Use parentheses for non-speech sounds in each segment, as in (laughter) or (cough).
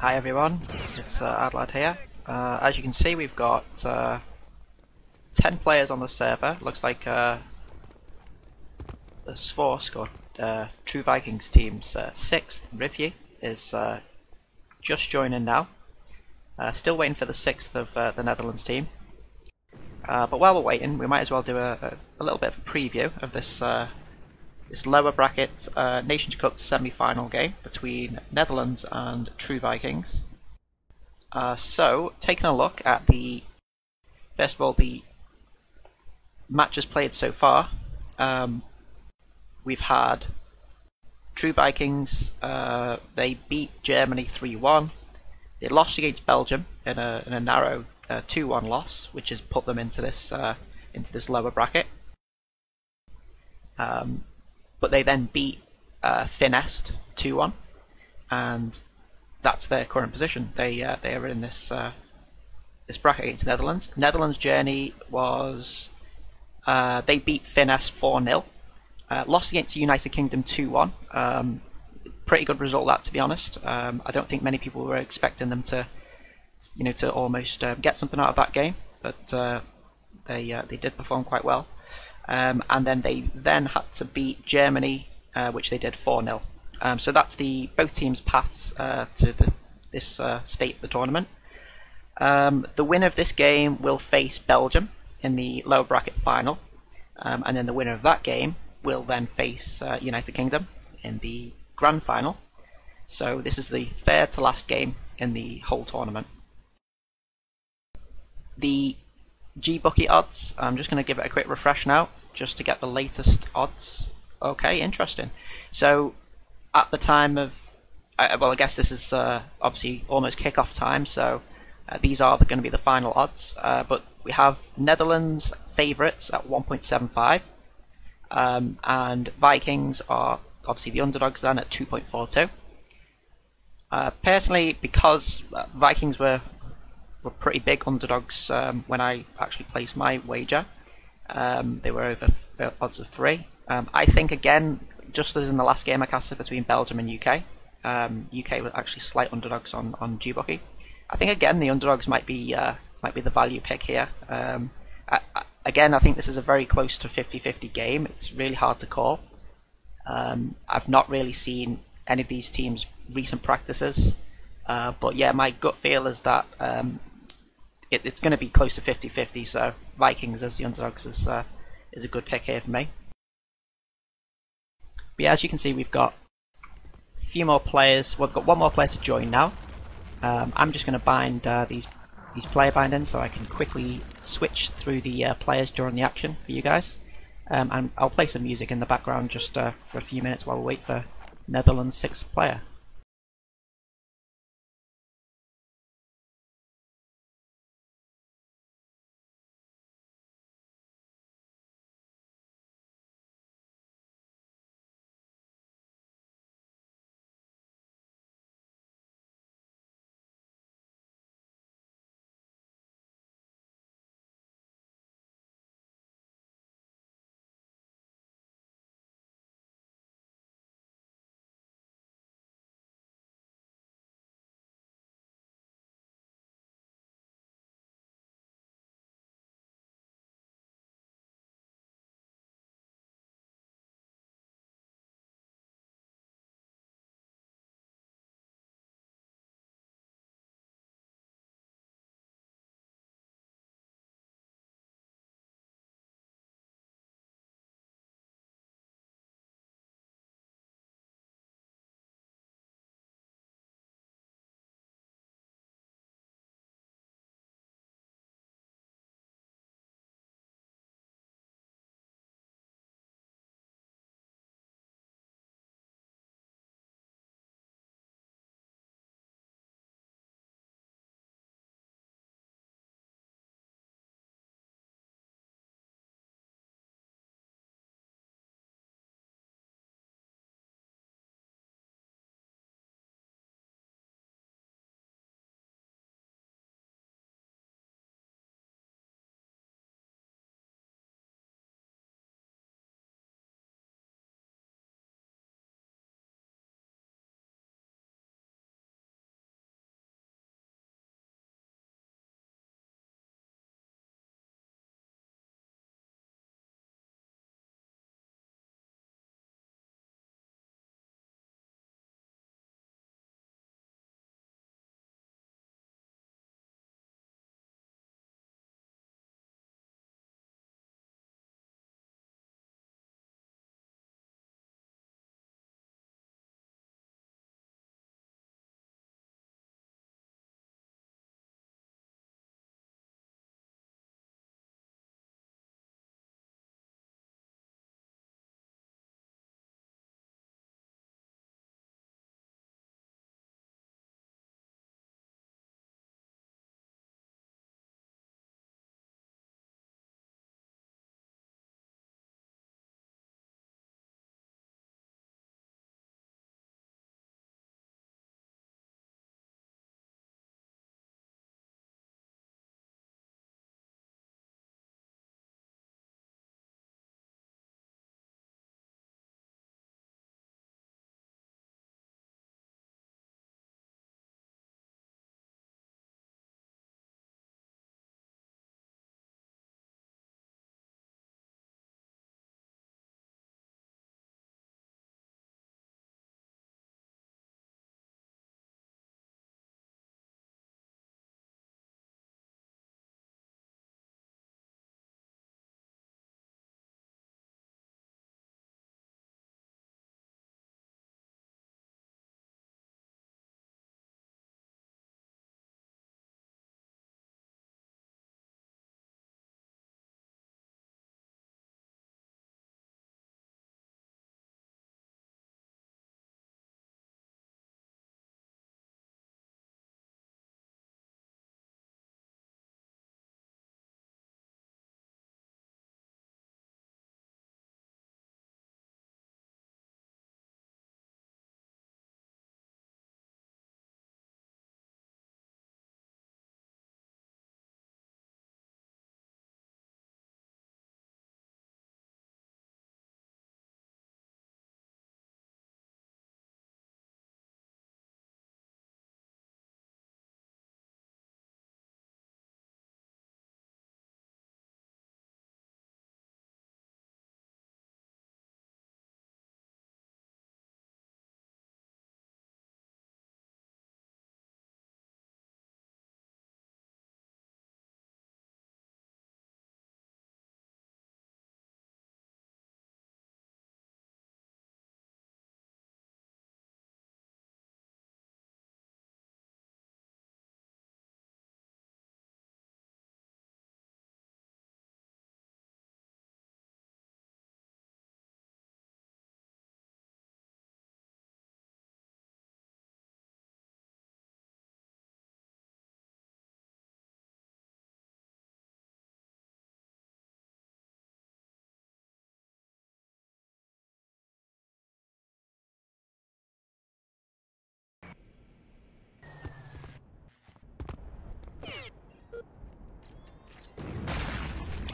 Hi everyone, it's uh, Adlad here. Uh, as you can see, we've got uh, 10 players on the server. Looks like uh, the Svorsk or uh, True Vikings team's uh, sixth, Rivy, is uh, just joining now. Uh, still waiting for the sixth of uh, the Netherlands team. Uh, but while we're waiting, we might as well do a, a, a little bit of a preview of this uh, this lower bracket uh, Nations Cup semi-final game between Netherlands and True Vikings. Uh, so, taking a look at the first of all the matches played so far, um, we've had True Vikings. Uh, they beat Germany three one. They lost against Belgium in a in a narrow uh, two one loss, which has put them into this uh, into this lower bracket. Um, but they then beat uh, Finest two one, and that's their current position. They uh, they are in this uh, this bracket against the Netherlands. Netherlands' journey was uh, they beat Finesse four 0 uh, lost against the United Kingdom two one. Um, pretty good result that, to be honest. Um, I don't think many people were expecting them to, you know, to almost uh, get something out of that game, but uh, they uh, they did perform quite well. Um, and then they then had to beat Germany, uh, which they did four 0 um, so that's the both teams' paths uh, to the, this uh, state of the tournament. Um, the winner of this game will face Belgium in the lower bracket final, um, and then the winner of that game will then face uh, United Kingdom in the grand final. So this is the third to last game in the whole tournament. The GBookie odds. I'm just going to give it a quick refresh now, just to get the latest odds. Okay, interesting. So at the time of, well, I guess this is uh, obviously almost kickoff time, so uh, these are going to be the final odds. Uh, but we have Netherlands favourites at 1.75, um, and Vikings are obviously the underdogs then at 2.42. Uh, personally, because uh, Vikings were were pretty big underdogs um, when I actually placed my wager, um, they were over th- odds of three. Um, I think again just as in the last game I casted between Belgium and UK, um, UK were actually slight underdogs on on GBookie. I think again the underdogs might be uh, might be the value pick here. Um, I, I, again, I think this is a very close to 50-50 game. It's really hard to call. Um, I've not really seen any of these teams' recent practices, uh, but yeah, my gut feel is that um, it, it's going to be close to 50-50. So Vikings as the underdogs is uh, is a good pick here for me. But yeah, as you can see, we've got a few more players. Well, we've got one more player to join now. Um, I'm just going to bind uh, these these player bindings so I can quickly switch through the uh, players during the action for you guys. Um, and I'll play some music in the background just uh, for a few minutes while we wait for Netherlands' sixth player.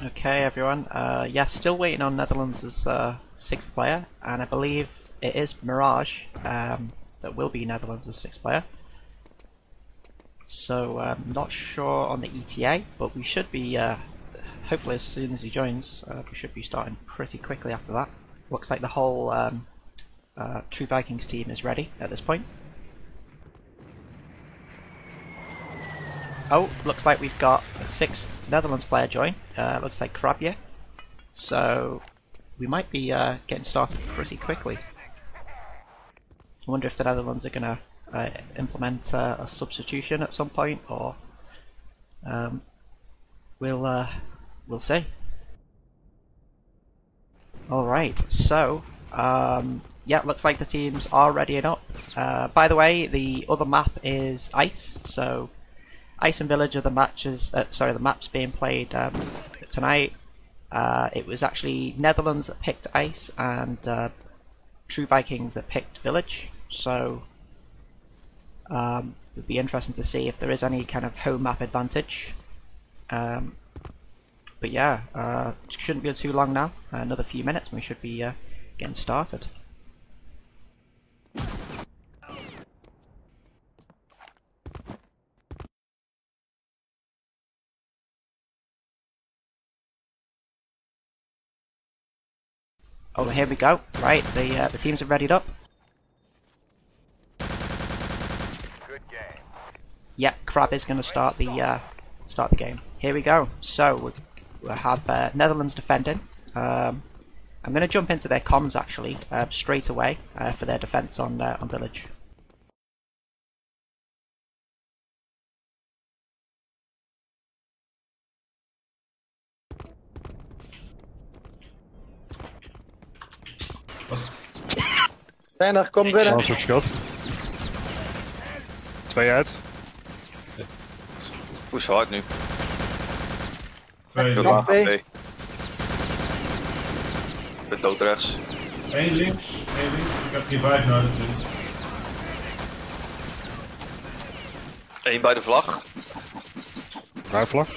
Okay, everyone. Uh, yeah, still waiting on Netherlands' uh, sixth player, and I believe it is Mirage um, that will be Netherlands' sixth player. So, um, not sure on the ETA, but we should be, uh, hopefully, as soon as he joins, uh, we should be starting pretty quickly after that. Looks like the whole um, uh, True Vikings team is ready at this point. Oh, looks like we've got a sixth Netherlands player join. Uh, looks like Krabje. So we might be uh, getting started pretty quickly. I wonder if the Netherlands are going to uh, implement uh, a substitution at some point, or um, we'll uh, we'll see. All right, so um, yeah, looks like the teams are readying up. Uh, by the way, the other map is ice, so Ice and Village are the matches. Uh, sorry, the maps being played um, tonight. Uh, it was actually Netherlands that picked Ice and uh, True Vikings that picked Village. So um, it would be interesting to see if there is any kind of home map advantage. Um, but yeah, uh, shouldn't be too long now. another few minutes, and we should be uh, getting started. Oh, here we go. Right, the uh, the teams are readied up. Good game. Yeah, Crab is going to start the uh, start the game. Here we go. So we have uh, Netherlands defending. Um, I'm going to jump into their comms actually uh, straight away uh, for their defense on uh, on village. Reiner, kom binnen. Schot. Twee uit. Hoe is hard nu? Twee, Nog laag twee. twee. Ik ben dood rechts. één links, één links. Ik heb hier vijf nodig. Dus. Eén bij de vlag. Ruivlag.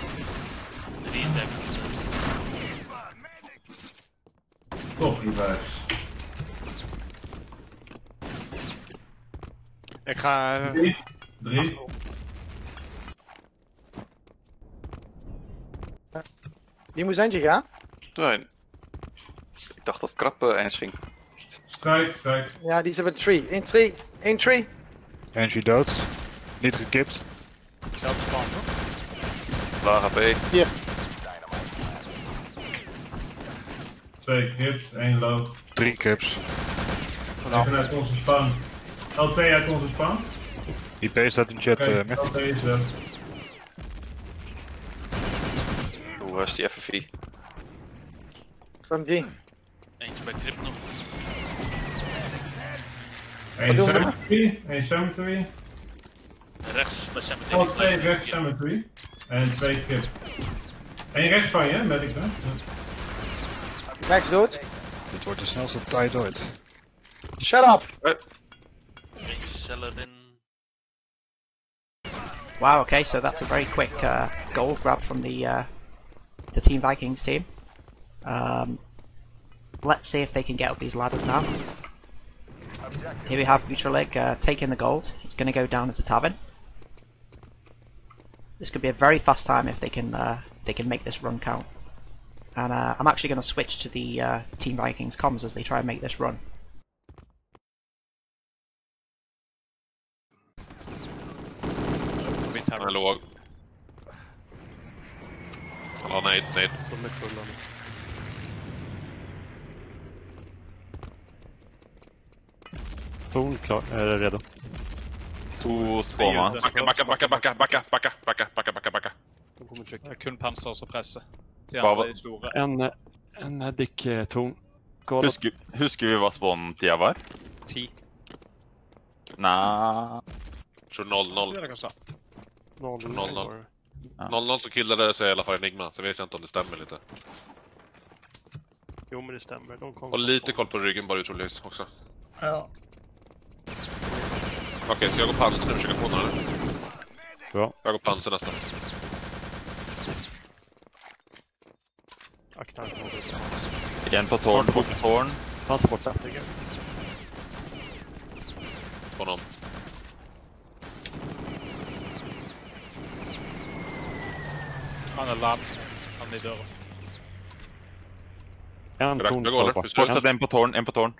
Top, die vijf. Ik ga... Eh, Drie. Drie. Die moest eindje gaan? Nee. Ik dacht dat krap uh, eens ging. Kijk, kijk. Ja, die is hebben tree. In tree. In tree. Angie dood. Niet gekipt. Zelfde span, hoor. Laag Hier. Twee kips, één loop. Drie kips. Even uit onze span. L2 uit onze span. IP staat in chat, okay, uh, eh, is weg. Hoe eh, was die FFV? Van die. Eentje bij Trip nog. Eén cemetery, nou? één cemetery. Rechts bij cemetery. Twee rechts cemetery. En twee kip. Eén rechts van je, met ik dan. Max dood. Dit wordt de snelste tijd ooit. Shut up! Eh. Wow. Okay, so that's a very quick uh, goal grab from the uh, the Team Vikings team. Um, let's see if they can get up these ladders now. Here we have Utralik uh, taking the gold. He's going to go down into Tavern. This could be a very fast time if they can uh, they can make this run count. And uh, I'm actually going to switch to the uh, Team Vikings comms as they try and make this run. Han är låg. Han har nade, nade. Torn klar, är redo. Två, två man. Backa, backa, backa, backa, backa, backa, backa, backa, backa, backa. De kommer trycka. Kun pansar og presse. De Hva andre var- er store. En, eh, en eh, dick eh, torn. Skål. Husker, husker vi hva spawn-tida var? Ti. Nja Tror 0-0. Det er det kanskje. Noll, noll, noll. var- 0-0 så killade sig i alla fall Enigma. Sen vet jag inte om det stämmer lite. Jo men det stämmer. De kom Och lite koll på ryggen bara troligtvis också. Ja. Okej, så jag går panser nu och försöker få några. Bra. Jag går panser nästa. Akta. En på tårn, på tårn. Hans är borta. Honom. Han är ladd. Han är i dörren. En torn kvar. en på tårn, en på tårn.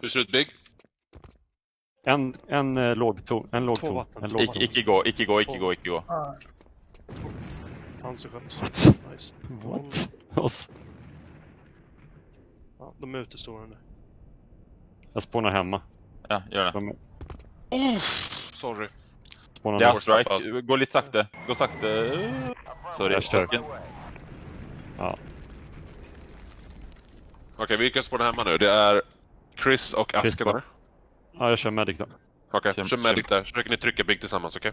Hur ser det ut Big? En, en eh, låg torn. En låg Två torn. vatten. En låg torn. icke gå, icke gå, icke gå, icke gå. Hans är skönt. What? Nice. What? Oss. Ja, de är ute stora nu. Jag spånar hemma. Ja, gör det. De är- Sorry. Spånar Det är strike. Gå lite sakta. Gå sakta. Sorry. Jag kör. Ja. Okej, vilka spånar hemma nu? Det är Chris och Asken eller? ja, jag kör medic då. Okej, Kör- kör medic där. Försöker ni trycka Big tillsammans, okej?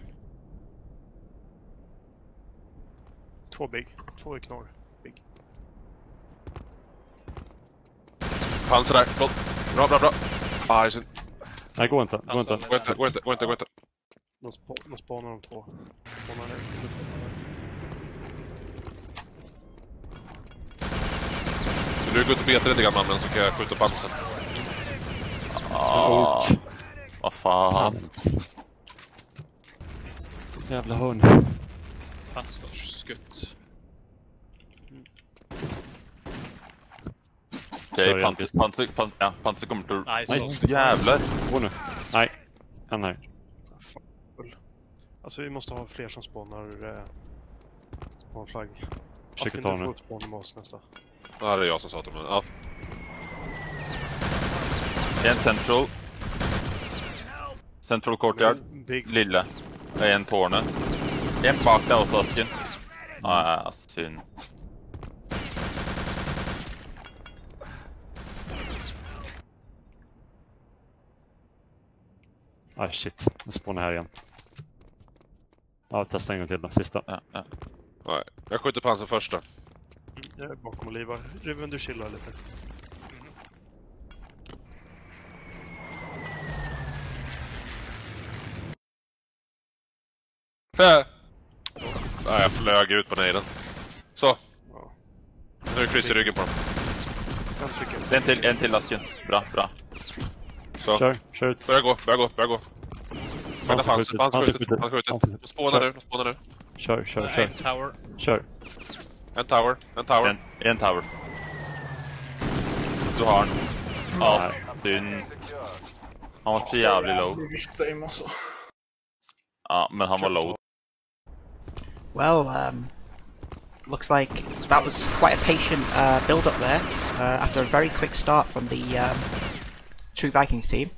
Två big. Två i knorr. Big. Pansar där. Bra, bra, bra. Ah, ser- Nej, gå inte. Gå inte. Gå inte, gå inte, gå inte, gå inte. De, sp de spanar de två. Spanar du gå ut och beta lite grann mannen så kan jag skjuta pansaren. Ah, vad fan. Jävla hörn. Pansarsskutt. Okej, Sorry, Panter, Panter, Panter, ja, Panter kommer till... Nej, så. Jävlar! Gå nu. Nej. En här. Alltså vi måste ha fler som spånar eh, spånflagg. Får nu. ett spån med oss nästa. Ja, det är jag som sa det, men ja. En central. Central courtyard. Big. Lille. En tårne. En bak deg også, Asken. Ah, synd. Aj shit. Jag spånar här igen. Ja, testa en gång till då. Sista. Ja, ja. Nej, jag skjuter pansar först då. Jag är bakom Oliva. Ruben, du chillar lite. Nej, jag flög ut på nejden. Så. Ja. Nu är Chris i ryggen på dem. En till, en till Asken. Bra, bra. Så. Kör, kör ut. Börja gå, börja gå, börja gå. Skjuta Pansar pansar, pansar skjuter. skjutet, pansar Pansar skjutet. De spånar Kör. nu, de spånar nu. Kör, kör, En tower. Kör. En tower, en tower. En, en tower. Du har den. Ja, synd. Han var så jävligt low. Ja, men han var low. Well, um, looks like that was quite a patient uh, build up there uh, after a very quick start from the um, True Vikings team.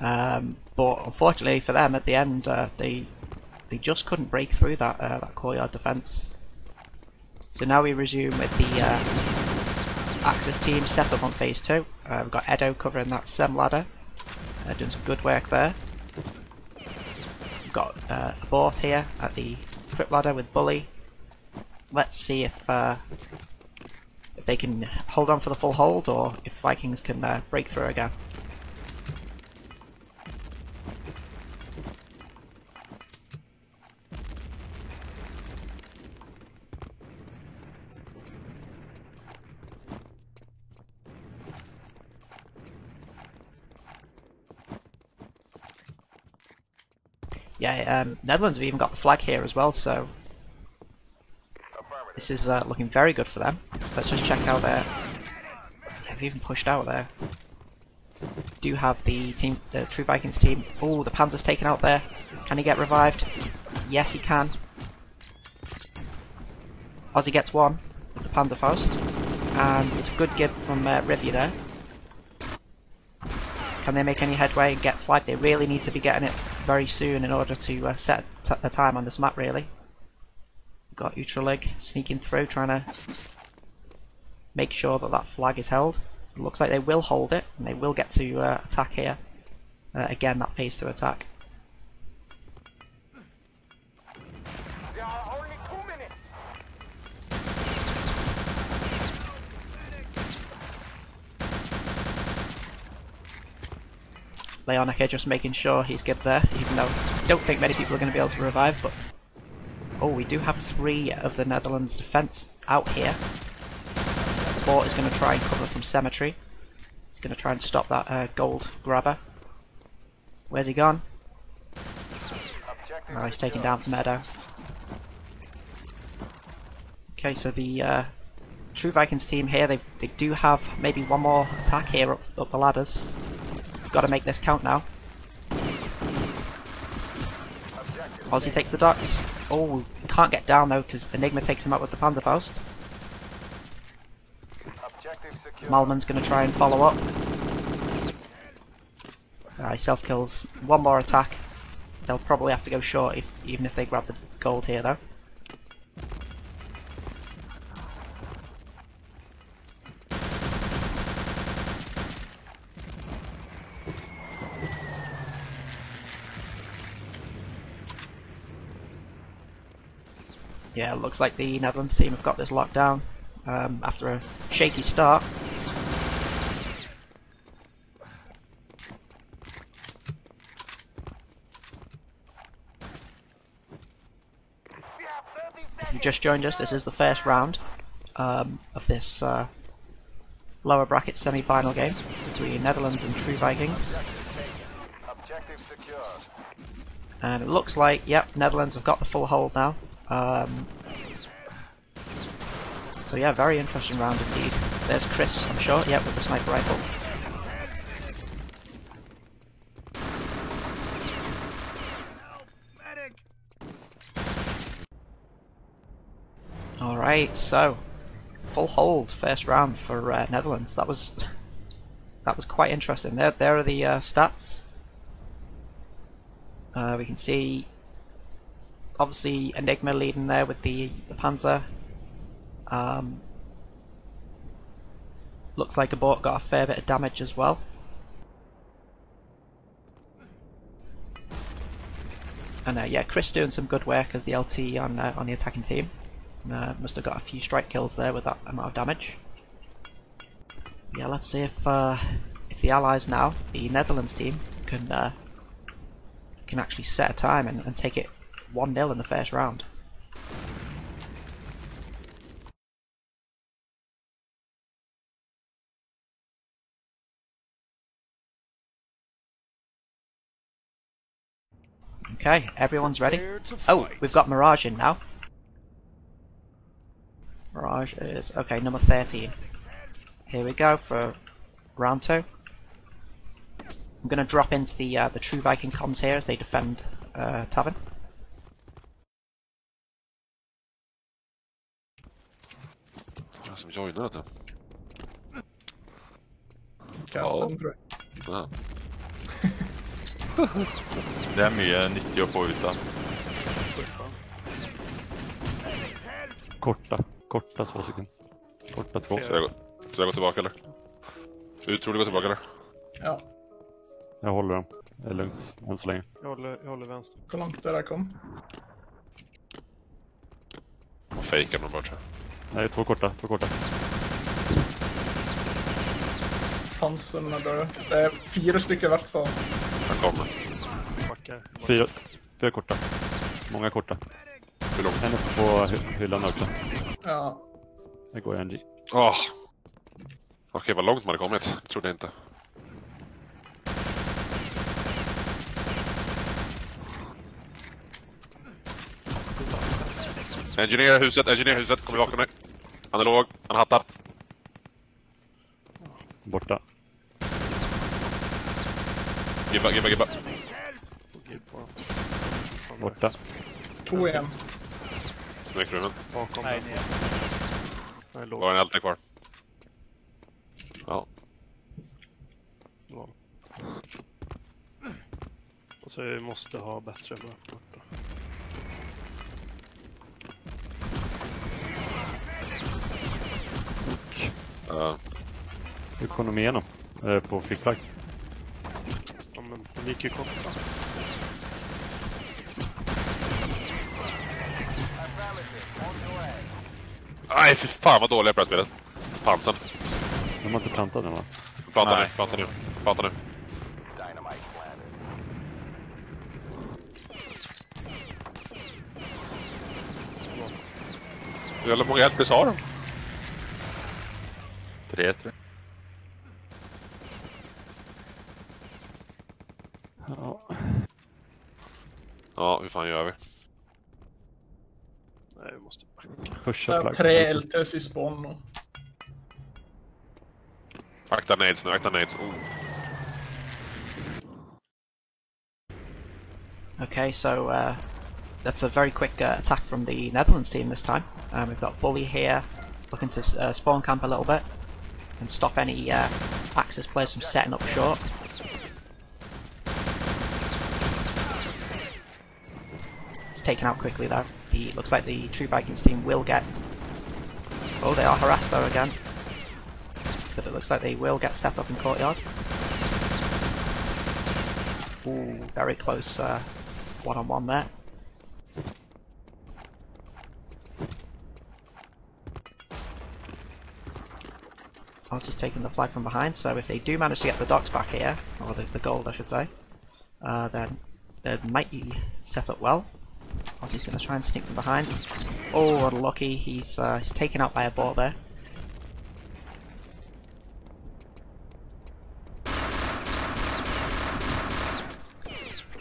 Um, but unfortunately for them, at the end, uh, they they just couldn't break through that uh, that courtyard defense. So now we resume with the uh, Axis team set up on phase two. Uh, we've got Edo covering that Sem ladder, uh, doing some good work there. We've got uh, Abort here at the trip ladder with Bully. Let's see if uh, if they can hold on for the full hold or if Vikings can uh, break through again. Yeah, um, Netherlands have even got the flag here as well, so this is uh, looking very good for them. Let's just check out their. They've even pushed out there. Do have the team, the True Vikings team. Oh, the Panzer's taken out there. Can he get revived? Yes, he can. Ozzy gets one with the Panzerfaust, and it's a good give from uh, there. Can they make any headway and get flagged? They really need to be getting it very soon in order to uh, set t- a time on this map, really. Got Utralig sneaking through, trying to make sure that that flag is held. It looks like they will hold it, and they will get to uh, attack here. Uh, again, that phase 2 attack. Leonic just making sure he's good there, even though I don't think many people are going to be able to revive, but Oh, we do have three of the Netherlands defence out here. Bort is going to try and cover from Cemetery. He's going to try and stop that uh, gold grabber. Where's he gone? Oh, he's taken down from Meadow. Okay, so the uh, True Vikings team here, they they do have maybe one more attack here up, up the ladders. Got to make this count now. Ozzy takes the docs. Oh, can't get down though because Enigma takes him up with the Panzerfaust. Malman's going to try and follow up. Ah, he self kills. One more attack. They'll probably have to go short if, even if they grab the gold here though. Yeah, looks like the Netherlands team have got this locked down um, after a shaky start. If you just joined us, this is the first round um, of this uh, lower bracket semi-final game between Netherlands and True Vikings. And it looks like, yep, Netherlands have got the full hold now. Um, so yeah, very interesting round indeed. There's Chris, I'm sure, yep, with the sniper rifle. Alright, so full hold first round for uh, Netherlands. That was that was quite interesting. There, there are the uh, stats. Uh, we can see obviously Enigma leading there with the the Panzer. Um, looks like Abort got a fair bit of damage as well. And uh, yeah, Chris doing some good work as the LT on uh, on the attacking team. Uh, must have got a few strike kills there with that amount of damage. Yeah, let's see if uh, if the Allies now, the Netherlands team, can uh, can actually set a time and, and take it 1-0 in the first round. Okay, everyone's ready. Oh, we've got Mirage in now. Mirage is, okay, number 13. Here we go for round two. I'm going to drop into the uh, the True Viking comms here as they defend uh, Tavern. Som joiner dette? Kasten, tror jeg. Ja. Det er mye nyttig å få ut av. Korta. Korta två stycken. Korta två. Ska jag, gå, ska jag gå tillbaka eller? Du tror du går tillbaka eller? Ja. Jag håller dem. Det är lugnt än så länge. Jag håller, jag håller vänster. Hvor langt dere kom? Man fejkar nog bara tror jag. Nej, två korta. Två korta. Panseren er døde. Det fire stykker i hvert fall. Han kommer. Backar. Fyra, fyra korta. Många korta. Hur långt? En uppe på hy hyllan också. Ja. Det går NG. Åh! Okej, vad långt man hade kommit. Det trodde jag inte. Engineer huset, engineer huset, kom tillbaka mig. Han är låg, han hattar. Borta. Gibba, gibba, gibba. Borta. To igjen. Snyggt. Bakom Nej, ner. Jag är låg. Var en LT kvar. Ja. Alltså vi måste ha bättre bara Uh, Hur kom de igenom? Eh, på fickflagg? Ja, men de gick ju korta. nej, fy fan vad dåliga på det här spelet. Pansen. De har inte plantat den va? Planta nu, planta nu, planta nu. Hur många hjälpes har de? Tre tror jag. Ja. Ja, hur fan gör vi? Nej, vi måste backa. Pusha Jag har tre LTs i spawn nu. Akta nades nu, akta nades. Oh. Okay, so uh, that's a very quick uh, attack from the Netherlands team this time. Um, we've got Bully here looking to uh, spawn camp a little bit and stop any uh, Axis players from setting up short. It's taken out quickly though. The looks like the True Vikings team will get. Oh, they are harassed though again. But it looks like they will get set up in courtyard. Ooh, very close uh, one-on-one there. Aussie's taken the flag from behind, so if they do manage to get the docs back here, or the, the gold I should say, uh, then they might be set up well. Aussie's going to try and sneak from behind. Oh, unlucky, he's, uh, he's taken out by a ball there.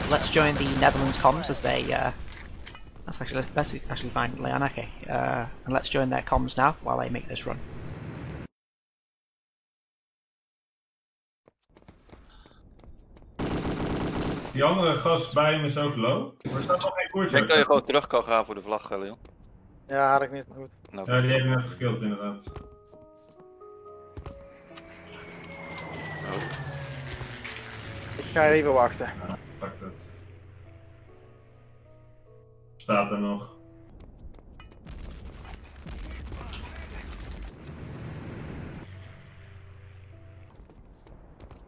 Let's join the Netherlands comms as they. Uh, that's actually let's actually find Leonake, uh, and let's join their comms now while they make this run. Die andere gast bij hem is ook low. Maar er staat nog geen Ik koertje. denk dat je gewoon terug kan gaan voor de vlag, eh, Leon. Ja, had ik niet goed. Nou, Ja, die heeft net gekild inderdaad. Ik ga even wachten. Ja, fuck dat. Staat er nog.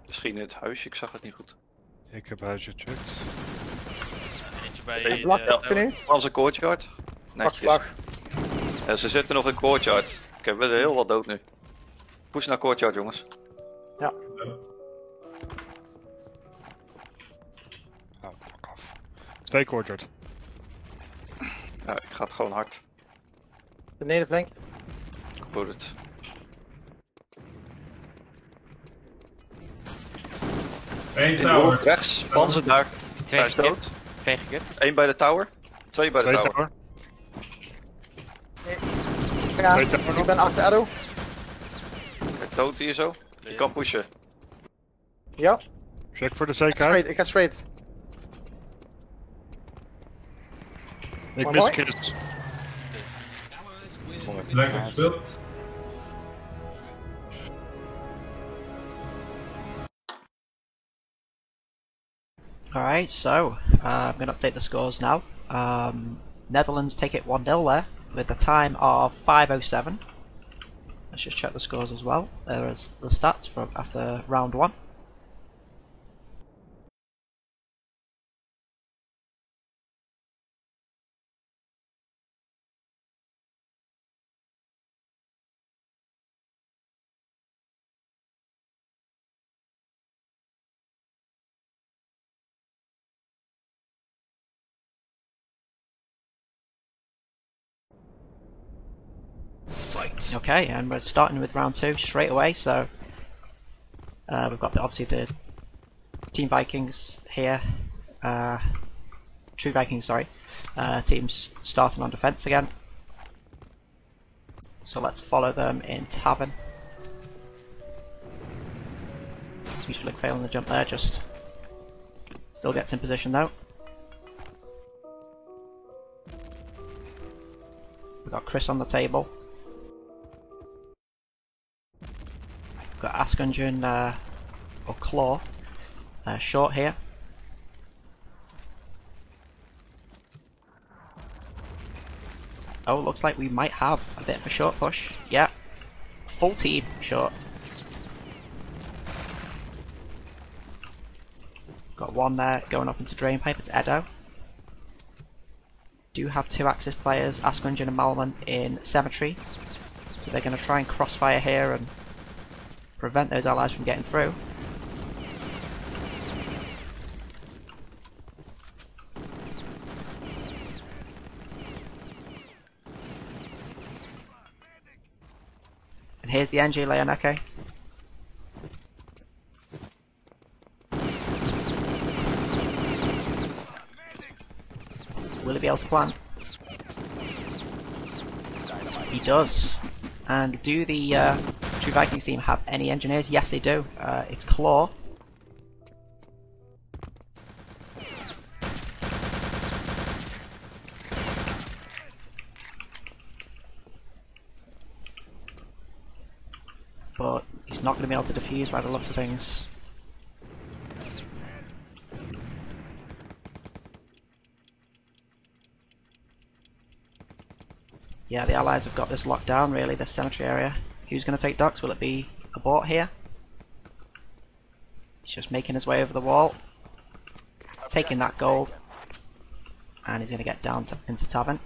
misschien in het huisje, ik zag het niet goed. Ik heb huisje gecheckt. Eentje bij de vlag, tower. Onze courtyard. Netjes. vlag. Ja, ze zitten nog in courtyard. Ik heb wel heel wat dood nu. Push naar courtyard, jongens. Ja. Oh, fuck off. Twee courtyard. Ja, ik ga het gewoon hard. De nederflank. Ik hoor het. Eén tower. rechts, Panzer daar. Twee Hij is dood. Twee gekipt. Eén bij de tower. Twee bij de Twee tower. tower. Ja, Twee tower ik ben achter Arrow. Kijk, dood hier zo. Je kan pushen. Ja, Check voor de ik ga straight. zekerheid. Ik ga straight. Ik mis. Chris. Lekker gespeeld. Alright, so uh, I'm going to update the scores now. Um, Netherlands take it 1 0 there with a time of 5.07. Let's just check the scores as well. There is the stats from after round 1. Okay, and we're starting with round two straight away. So uh, we've got the, obviously the Team Vikings here, uh, True Vikings, sorry, uh, teams starting on defense again. So let's follow them in Tavern. Usually failing the jump there, just still gets in position though. We've got Chris on the table. Got Askunjun uh, or Claw uh, short here. Oh, looks like we might have a bit of a short push. Yeah, full team short. Got one there going up into drain pipe. It's Edo. Do have two Axis players, Askunjun and Malman, in cemetery. They're going to try and crossfire here and prevent those allies from getting through. And here's the NG Leoneke. Will he be able to plant? He does. And do the uh, True Vikings team have any engineers? Yes, they do. Uh, it's Claw. But he's not going to be able to defuse by the looks of things. Yeah, the allies have got this locked down, really, this cemetery area. Who's going to take docs? Will it be Abort here? He's just making his way over the wall. Taking that gold. And he's going to get down to, into Tavern.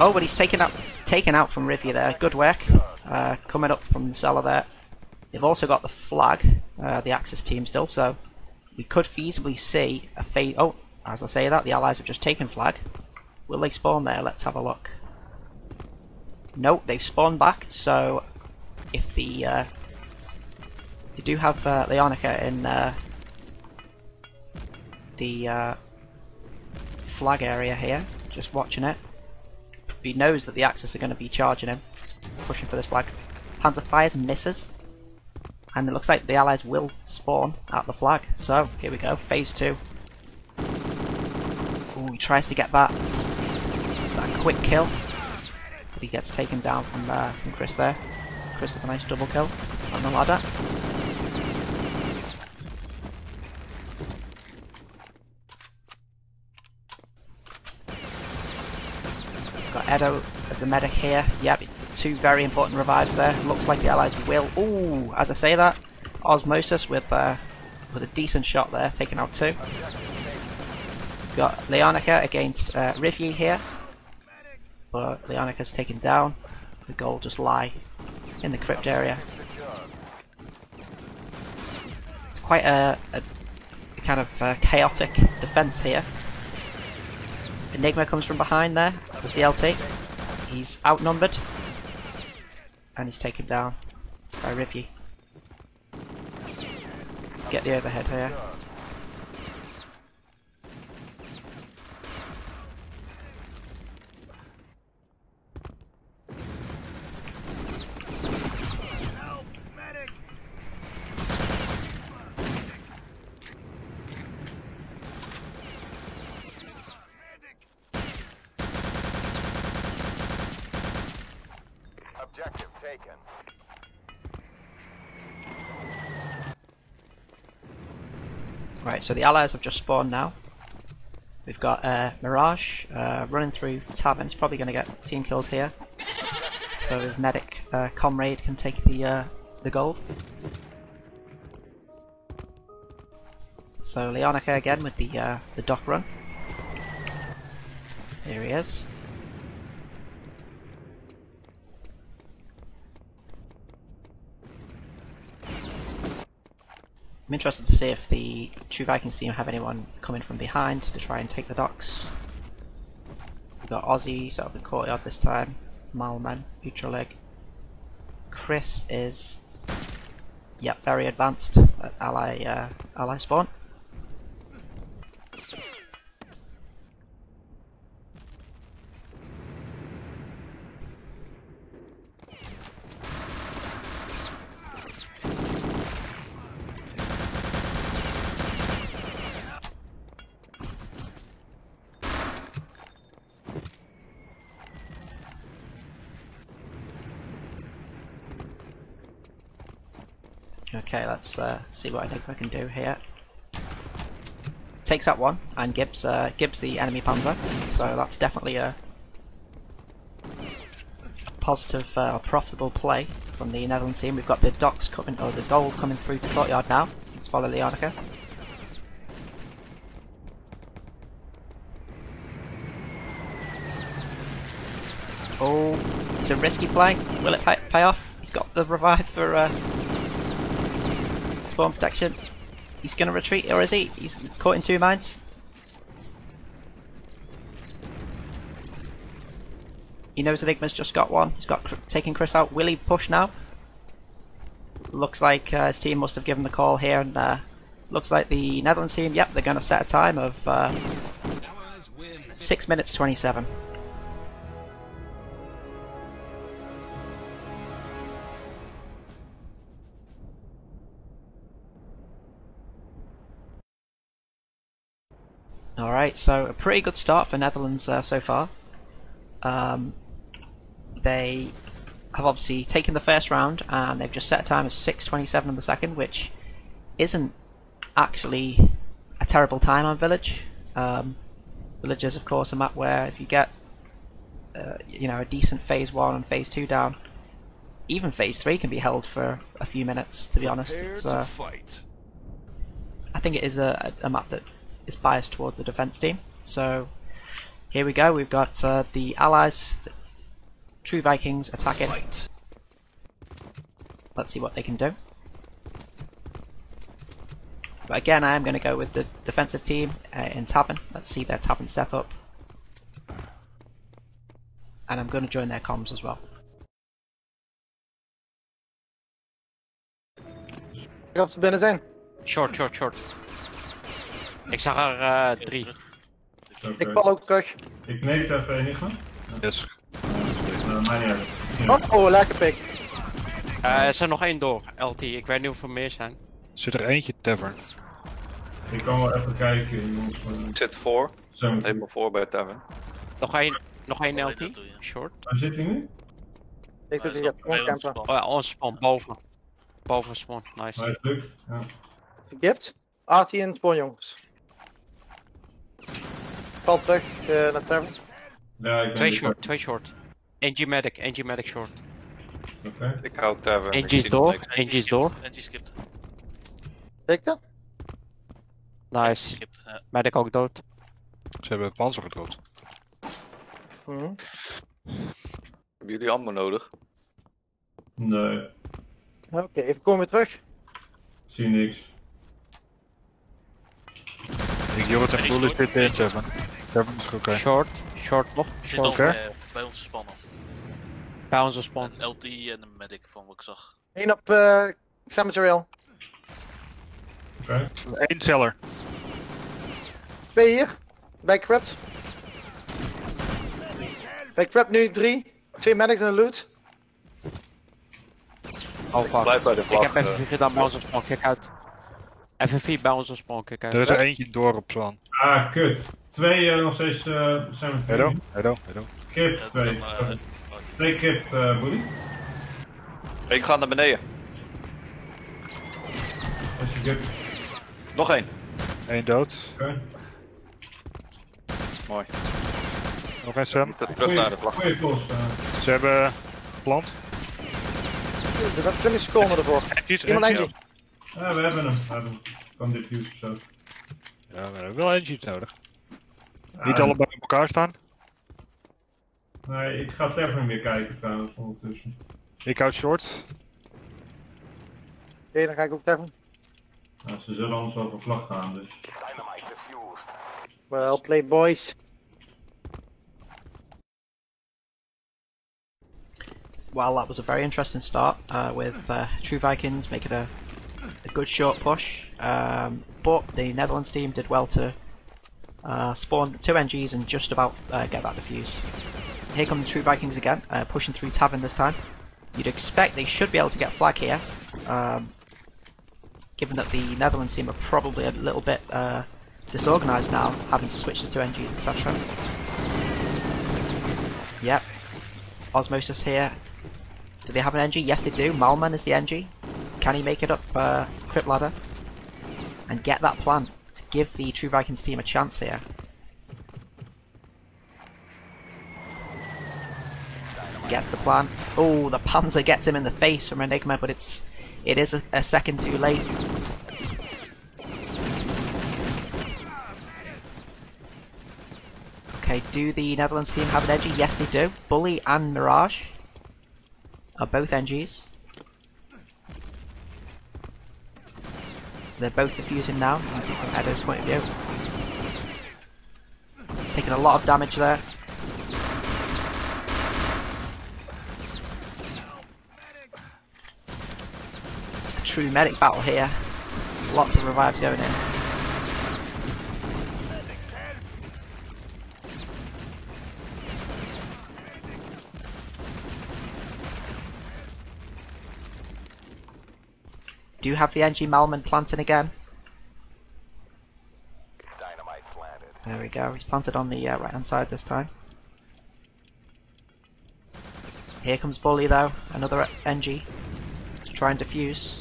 Oh, but he's taken out, taken out from Rivia there. Good work. Uh, coming up from the cellar there. They've also got the flag, uh, the Axis team still, so we could feasibly see a fade. Oh, as I say that, the Allies have just taken flag. Will they spawn there? Let's have a look. Nope, they've spawned back, so if the... Uh, you do have uh, Leonica in uh, the uh, flag area here, just watching it. He knows that the Axis are going to be charging him, pushing for this flag. Panzer fires and misses. And it looks like the Allies will spawn at the flag. So, here we go, phase two. Ooh, he tries to get that, that quick kill. He gets taken down from, uh, from Chris there. Chris with a nice double kill on the ladder. Got Edo as the medic here. Yep, two very important revives there. Looks like the allies will. Ooh, as I say that, Osmosis with uh, with a decent shot there, taking out two. Got Leonica against uh, here, but Leonica's taken down. The gold just lie in the crypt area. It's quite a, a, a kind of uh, chaotic defense here. Enigma comes from behind there does the LT. He's outnumbered. And he's taken down by Rivy. Let's get the overhead here. Taken. Right, so the allies have just spawned now. We've got uh, Mirage uh, running through Tavern. He's probably going to get team killed here. So his medic uh, comrade can take the uh, the gold. So Leonica again with the uh, the dock run. Here he is. I'm interested to see if the True Vikings team have anyone coming from behind to try and take the docs. We've got Aussie, so the courtyard this time. Malman, Utraleg. Chris is, yep, very advanced at ally uh, ally spawn. Okay, let's uh, see what I think I can do here. Takes that one, and gives uh, Gibbs the enemy panzer, so that's definitely a positive, uh, profitable play from the Netherlands team. We've got the docs coming, or the gold coming through to courtyard now. Let's follow Leonica. Oh, it's a risky play. Will it pay, pay off? He's got the revive for uh, Spawn protection. He's gonna retreat, or is he? He's caught in two mines. He knows Enigma's just got one. He's got taken Chris out. Will he push now? Looks like uh, his team must have given the call here, and uh, looks like the Netherlands team, yep, they're going to set a time of uh, 6 minutes 27. Alright, so a pretty good start for Netherlands uh, so far. Um, they have obviously taken the first round and they've just set a time of 6.27 in the second, which isn't actually a terrible time on Village. Um, Village is, of course, a map where if you get uh, you know a decent Phase 1 and Phase 2 down, even Phase 3 can be held for a few minutes, to be Prepare honest. It's, uh, I think it is a, a map that is biased towards the defense team. So here we go. We've got uh, the allies, the True Vikings attacking. Let's see what they can do. But again, I am going to go with the defensive team uh, in Tavern. Let's see their Tavern setup. And I'm going to join their comms as well. Ik of ze binnen zijn. Short, short, short. Ik zag er eh, drie. Ik val ook terug. Ik neem het even Enigma. Yes. Uh, mij niet uit. Oh, oh lekker pik. Eh, er er nog één door, LT. Ik weet niet of er meer zijn. Zit er eentje tavern? Ik kan wel even kijken, jongens. Ik zit voor. Helemaal voor bij Tavern. Nog één, nog één LT. Short. Waar zit hij nu? Ik doe die op camper. Oh ja, on spawn, boven. Boven spawn, nice. Ja. Gift. Artie en spawn jongens. Val terug eh, naar tavern. Ik ben Twee short, twee short. NG medic, NG medic short. Oké. Ik hou Tavern. ik NG is door. NG is door. NG skipt. Zeker? Nice. Skipt, ja. Medic ook dood. Ze hebben panzer gedood. Mhm. Hebben jullie ammo nodig? Nee, Oké, even komen we terug. zie niks. Ik Jorrit en Boel is zitten in tavern. Tavern is oké. Short, short nog. Zit Short. Oké. eh, bij onze spannen. Bij onze spawn. Een LT en een medic van wat ik zag. Eén op eh cemetery rail. Oké. Eén cellar. Twee hier. Bij crypt. Bij crypt nu drie. Twee medics en een loot. Oh fuck. Blijf bij de Ik vlag. heb eh. FFV dan bij onze spawn, kijk uit. FFV bij onze spawn, kijk. Er is er eentje door op Zwan. Ah, kut. Twee eh, nog steeds eh, zijn we twee. Hello, hello, hello. Crypt, twee. eh, Twee crypt, Bully. Ik ga naar beneden. Als je crypt. Nog één. Eén dood. Oké. Mooi. Nog een Sam. Terug naar de vlag. Goeie post. eh. Ze hebben plant. Ze hebben 20 seconden ervoor. Iemand engines. Ja, we hebben hem. We hebben hem. Kan diffuse of zo. Ja, we hebben wel engines nodig. Ja, Niet allebei op elkaar staan. Nee, ik ga Tavern weer kijken trouwens ondertussen. Ik houd short. Oké, dan ga ik ook tavern. Nou, ze zullen anders wel voor vlag gaan, dus. Well played boys. Well, that was a very interesting start uh, with uh, True Vikings making a, a good short push. Um, but the Netherlands team did well to uh, spawn two NGs and just about uh, get that defuse. Here come the True Vikings again, uh, pushing through Tavern this time. You'd expect they should be able to get flag here, um, given that the Netherlands team are probably a little bit uh, disorganised now, having to switch to two NGs, etc. Yep. Osmosis here. Do they have an NG? Yes, they do. Malman is the NG. Can he make it up uh, Crypt Ladder? And get that plant to give the True Vikings team a chance here. Gets the plant. Oh, the Panzer gets him in the face from Enigma, but it's it is a, a second too late. Okay, do the Netherlands team have an NG? Yes, they do. Bully and Mirage are both NGs. They're both defusing now, you can see from Edo's point of view. Taking a lot of damage there. A true medic battle here. Lots of revives going in. Do you have the NG Malman planting again? Dynamite planted. There we go. He's planted on the uh, right hand side this time. Here comes Bully though, another NG to try and defuse.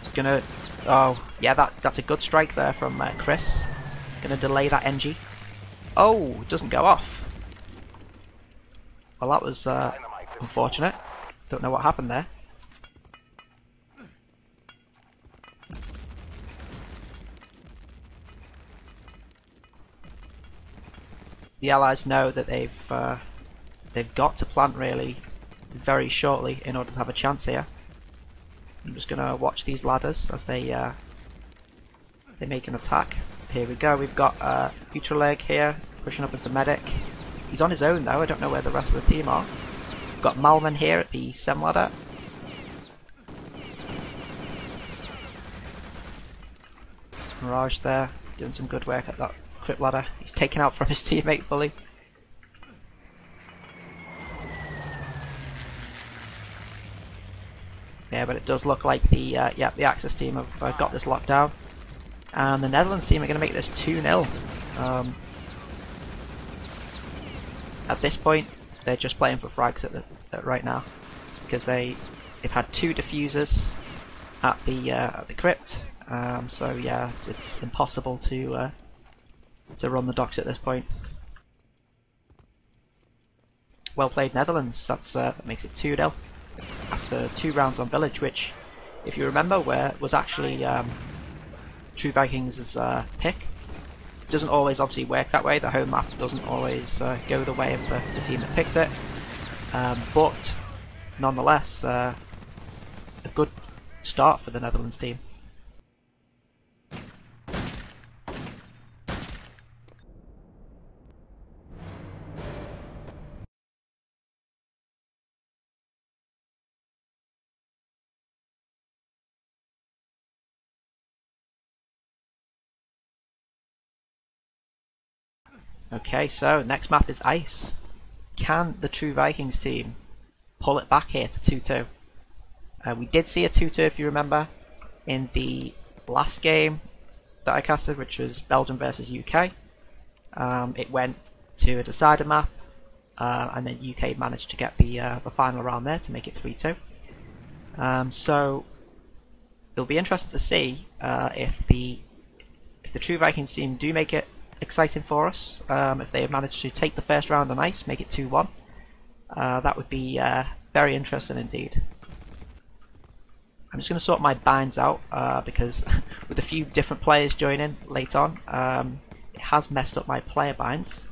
He's gonna. Oh, yeah, that that's a good strike there from uh, Chris. Gonna delay that NG. Oh, doesn't go off. Well, that was uh, unfortunate. Don't know what happened there. the Allies know that they've uh, they've got to plant really very shortly in order to have a chance here. I'm just gonna watch these ladders as they uh, they make an attack. Here we go. We've got uh, Future Leg here pushing up as the medic. He's on his own though. I don't know where the rest of the team are. Got Malman here at the Sem ladder. Mirage there doing some good work at that crypt ladder. He's taken out from his teammate Bully. Yeah, but it does look like the uh, yeah the Axis team have uh, got this locked down, and the Netherlands team are going to make this two 0 um, At this point, they're just playing for frags at the right now because they they've had two diffusers at the uh, at the crypt. Um, so yeah, it's, it's impossible to uh, to run the docs at this point. Well played Netherlands, That's uh, that makes it 2-0 after two rounds on Village, which, if you remember, where was actually um, True Vikings' uh, pick. Doesn't always obviously work that way, the home map doesn't always uh, go the way of the, the, team that picked it, um, but nonetheless, uh, a good start for the Netherlands team. Okay, so next map is Ice. Can the True Vikings team pull it back here to 2-2? Uh, we did see a 2-2 if you remember in the last game that I casted, which was Belgium versus UK. Um, it went to a decider map, uh, and then UK managed to get the uh, the final round there to make it 3-2. Um, so it'll be interesting to see uh, if the if the True Vikings team do make it exciting for us. Um, if they have managed to take the first round on ice, make it 2 1, uh, that would be uh, very interesting indeed. I'm just going to sort my binds out uh, because (laughs) with a few different players joining late on, um, it has messed up my player binds.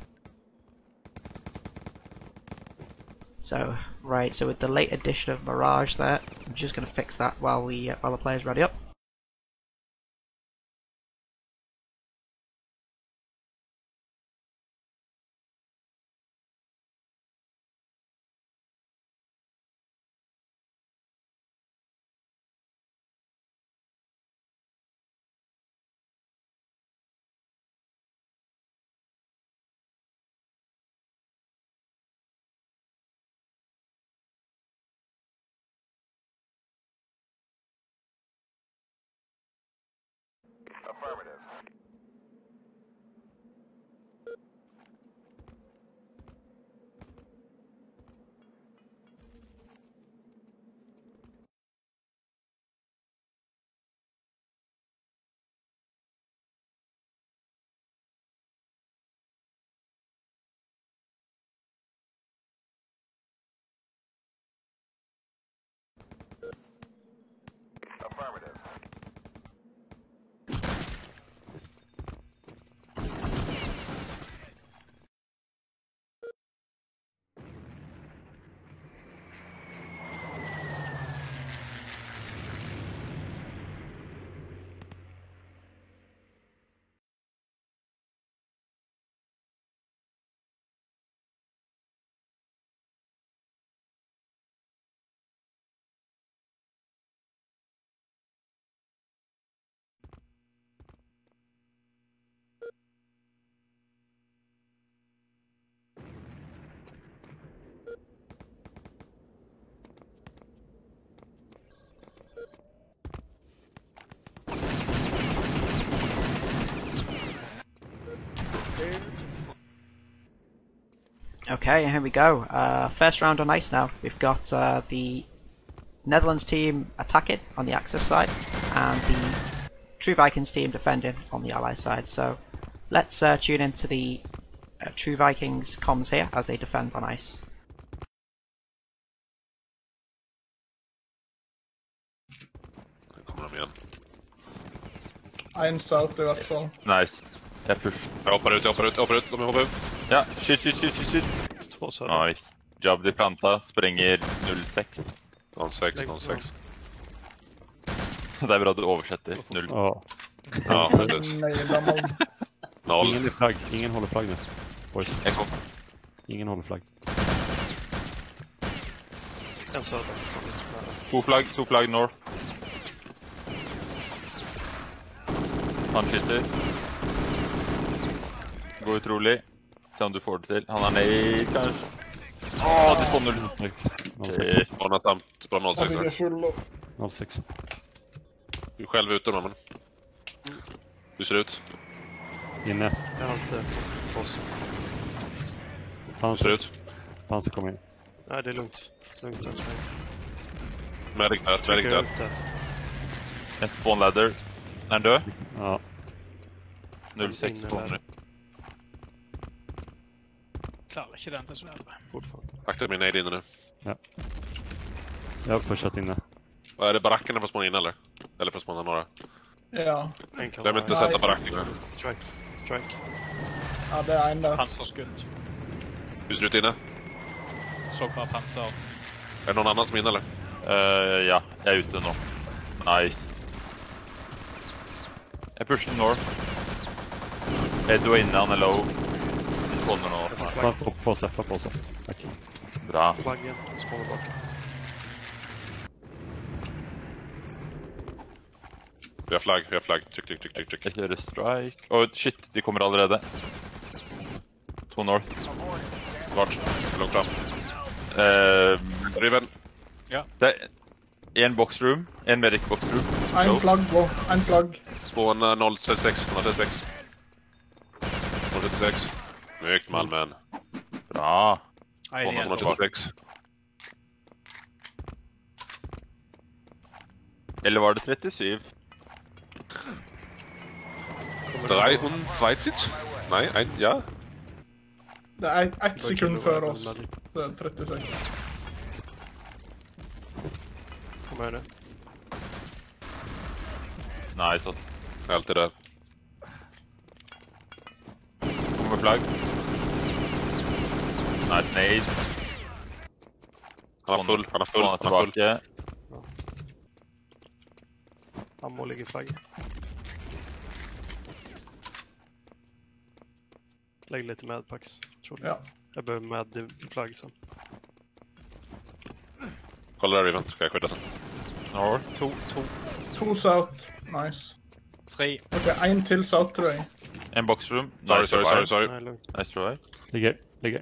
So, right, so with the late addition of Mirage there, I'm just going to fix that while, we, uh, while the player's ready up. Okay, here we go. Uh, first round on ice now. We've got uh, the Netherlands team attacking on the Axis side, and the True Vikings team defending on the Allies side. So let's uh, tune into the uh, True Vikings comms here as they defend on ice. Nu kommer de igen. En south i hvert fall. Nice. Jeg push. Jag hoppar ut, jag hoppar ut, jag hoppar ut. De hoppar ut. Ja, shit, shit, shit, shit, shit. Två söder. Nice. Job de planta, sprenger 06. 06, 06. Det er bra at du oversetter. 0. Ja. Ja, (laughs) precis. Noll. Ingen är flagg. Ingen håller flagg nu. Boys. Jeg kom. Ingen håller flagg. En söder. To flagg, to flagg north. Han skyter. Går utrolig. Se om du får det til. Han er nade, kanskje. Åh, det står 0. Shit. Spana samt, spana 06 Han ligger här. full och... 06. Du är själv ute mannen. Hur ser det ut? Inne. Jag har inte oss. Hur ser det ut? Panser kommer in. Nej, det är lugnt. Lugnt än så länge. Medic där, medic där. En spawn ladder. Er han død? Ja. 06 spawner. Klarer ikke den, dessverre. Fortfarande. Akta min nade inne nu. Ja. Jag har pushat inne. Vad är det baracken för spana in eller? Eller för spana några? Ja. Glöm inte att sätta här. Strike. Strike. Ja, det er en der. Panserskudd. Hur ser det ut inne? Så bare panser. Är det någon annan som är inne eller? Eh, ja, jeg er ute nå. Nice. Jeg pusher north. Edo er inne, han er low. De spawner nå. Fan, På påse, på påse. Tack. Bra. Flaggen. Spånar bak. Vi har flagg, vi har flagg. Tryck, tryck, tryck, tryck, tryck. Jeg kjører strike. Å, shit, de kommer allerede. To north. Vart? Långt fram? Eh, Riven. det er en boxroom, en medic boxroom. En flagg på. En flagg. Spåna 036, 036. 036. Snyggt Malmen. Bra. Nei, det 036. Eller var det 37? 23. Nej, ein, ja. Det er ett sekund før oss. Det er 36. Kommer jag det? Nice. Alltid där. Kommer flagg. Nice nade. Han har full, han har full, Han har full. Ammo ligger flagg. Lägg lite medpacks. tror jag. Ja. Jag behöver med flagg sen. Kolla där Riven, ska jag skydda sen. North. to, to, To south. Nice. tre. Ok, en til south, tror jeg. En boxroom. Sorry, sorry, sorry, sorry. Nej. Nice revive. Ligger, ligger.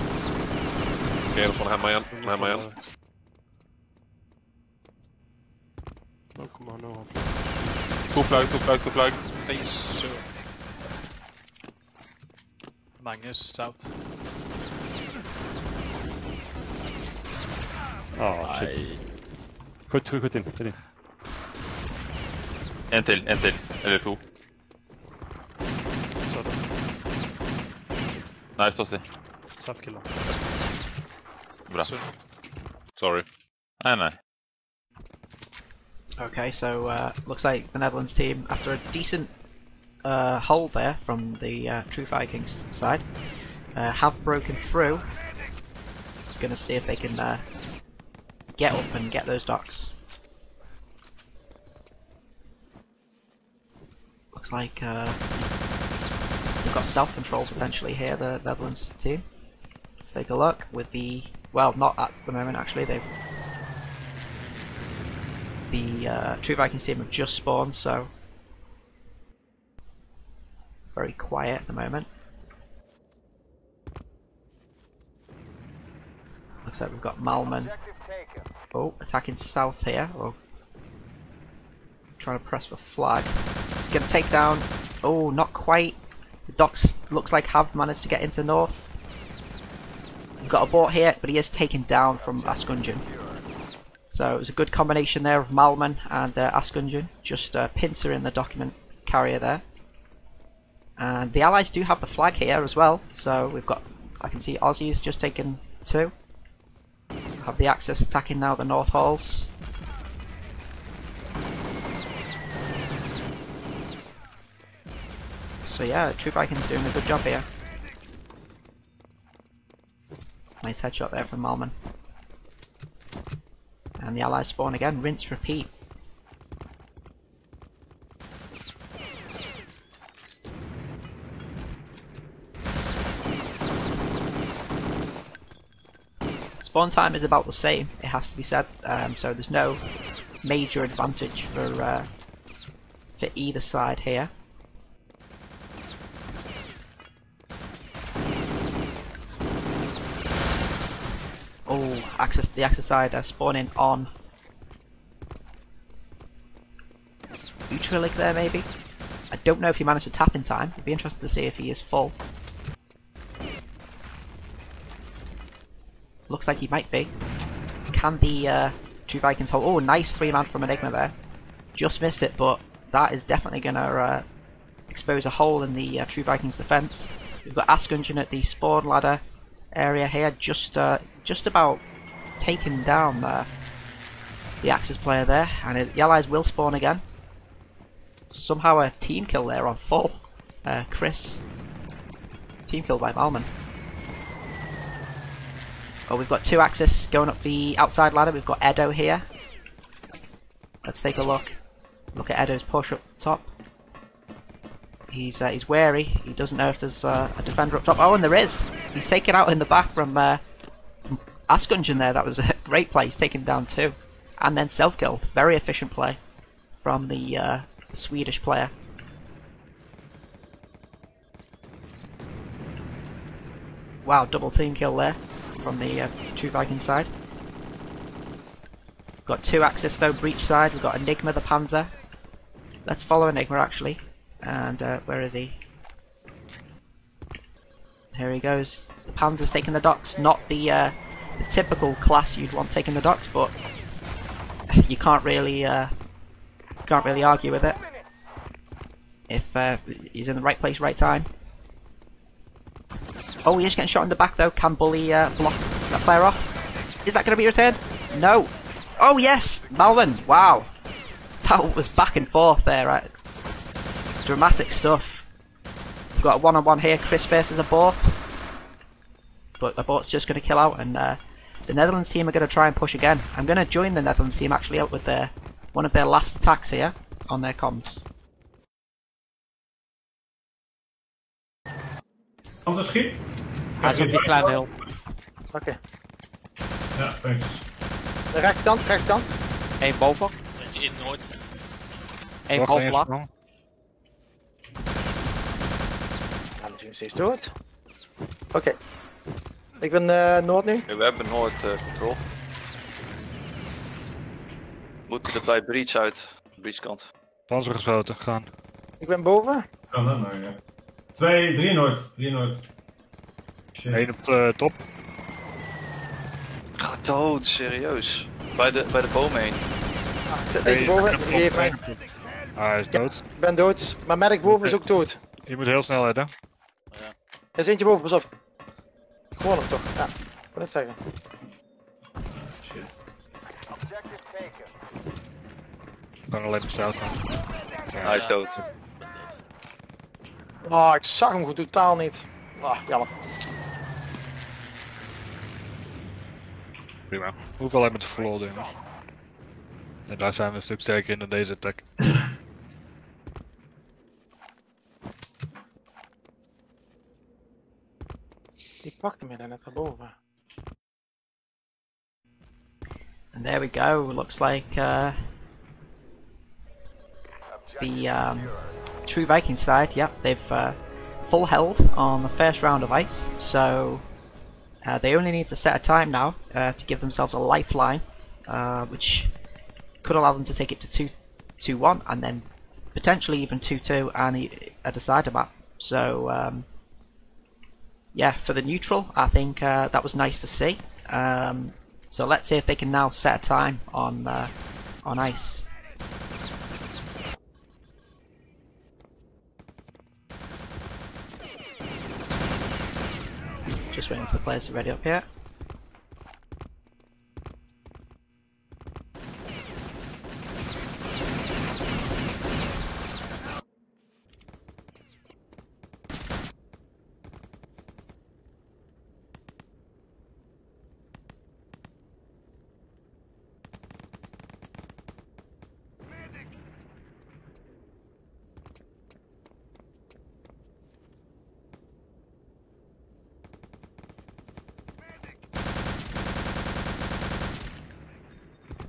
Okej, då får han hemma igen. Han är hemma igen. De kommer nog ha To flagg, to flagg, to flagg. Tre sør. Mange south. Ja, shit. Skjut, skjut, skjut in. Skjut in. En til, en til. Eller to. södra. Nice, Tossi. South-killar. Sorry. Nei, nei. Okay, so uh, looks like the Netherlands team, after a decent uh, hold there from the uh, True Vikings side, uh, have broken through. Gonna see if they can uh, get up and get those docs. Looks like uh, the they've got self-control potentially here, the Netherlands team. Let's take a look with the well, not at the moment actually. They've the uh, True Vikings team have just spawned, so very quiet at the moment. Looks like we've got Malman. Oh, attacking south here. Oh, trying to press for flag. He's going to take down. Oh, not quite. The docs looks like have managed to get into north. We've got a bot here, but he is taken down from Askunjan. So it was a good combination there of Malman and uh. Just uh, pincer in the document carrier there. And the allies do have the flag here as well. So we've got, I can see Aussies just taken two. Have the Axis attacking now the North Halls. So yeah, True Vikings doing a good job here. Nice headshot there from Malman. And the allies spawn again, rinse, repeat. Spawn time is about the same, it has to be said, um, so there's no major advantage for uh, for either side here. Oh, Axis the Axis side uh, spawning on Utrilic there maybe. I don't know if he managed to tap in time. I'd be interested to see if he is full. Looks like he might be. Can the uh, True Vikings hold? Oh, nice three man from Enigma there. Just missed it, but that is definitely going to uh, expose a hole in the uh, True Vikings defense. We've got Askunjan at the spawn ladder area here, just uh, just about taking down uh, the Axis player there, and the allies will spawn again. Somehow a team kill there on full. Uh, Chris, team kill by Malman. Oh, we've got two Axis going up the outside ladder. We've got Edo here. Let's take a look. Look at Edo's push up top. He's uh, he's wary. He doesn't know if there's uh, a defender up top. Oh, and there is. He's taken out in the back from, uh, Askunjan there. That was a great play. He's taken down two, and then self-killed. Very efficient play from the, uh, Swedish player. Wow, double team kill there from the uh, True Viking side. Got two Axis though, breach side. We've got Enigma the Panzer. Let's follow Enigma actually. And uh, where is he? Here he goes. The Panzer's taking the docs. Not the, uh, the typical class you'd want taking the docs, but you can't really uh, can't really argue with it. If uh, he's in the right place, right time. Oh, he's getting shot in the back though. Can Bully uh, block that player off? Is that going to be returned? No. Oh yes, Malvin. Wow, that was back and forth there. Right? Dramatic stuff. We've got a one-on-one here. Chris faces a bot, but the bot's just going to kill out, and uh, the Netherlands team are going to try and push again. I'm going to join the Netherlands team actually out with their one of their last attacks here on their comms. Anders schiet. Hij is op die kleine hill. Oké. Ja, thanks. De rechterkant, rechterkant. Eén boven. Eentje in noord. Eén boven eerst lak. nog. Ja, misschien steeds dood. Oké. Ik ben eh, Noord nu. Ja, we hebben Noord eh control. Moeten er bij Breach uit. Breachkant. Panzer geschoten, gaan. Ik ben boven. Kan dat nou, ja. Twee, drie Noord. Drie Noord. Shit. Eén op de top. Ga dood, serieus. Bij de, bij de boom heen. Eentje boven. Mij. Ah, hij is dood. Ik ben dood. Maar Medic boven is ook dood. Je moet heel snel redden. Er is eentje boven, pas op. Gewoon hem toch. Ja, ik wil net zeggen. Shit. Ik kan alleen maar zout gaan. Hij is dood. Oh, ik zag hem goed totaal niet. Ah, jammer. Prima. Hoef alleen met de verloren jongens. En daar zijn we een stuk sterker in dan deze attack. (coughs) Me daar net daarboven. And there we go. Looks like uh, the um, True Viking side, yep, they've uh, full held on the first round of ice. So uh, they only need to set a time now uh, to give themselves a lifeline, uh, which could allow them to take it to 2 2 1 and then potentially even 2 2 and a- a decider map. So, um, yeah, for the neutral, I think uh, that was nice to see. Um, so let's see if they can now set a time on uh, on ice. Just waiting for the players to ready up here.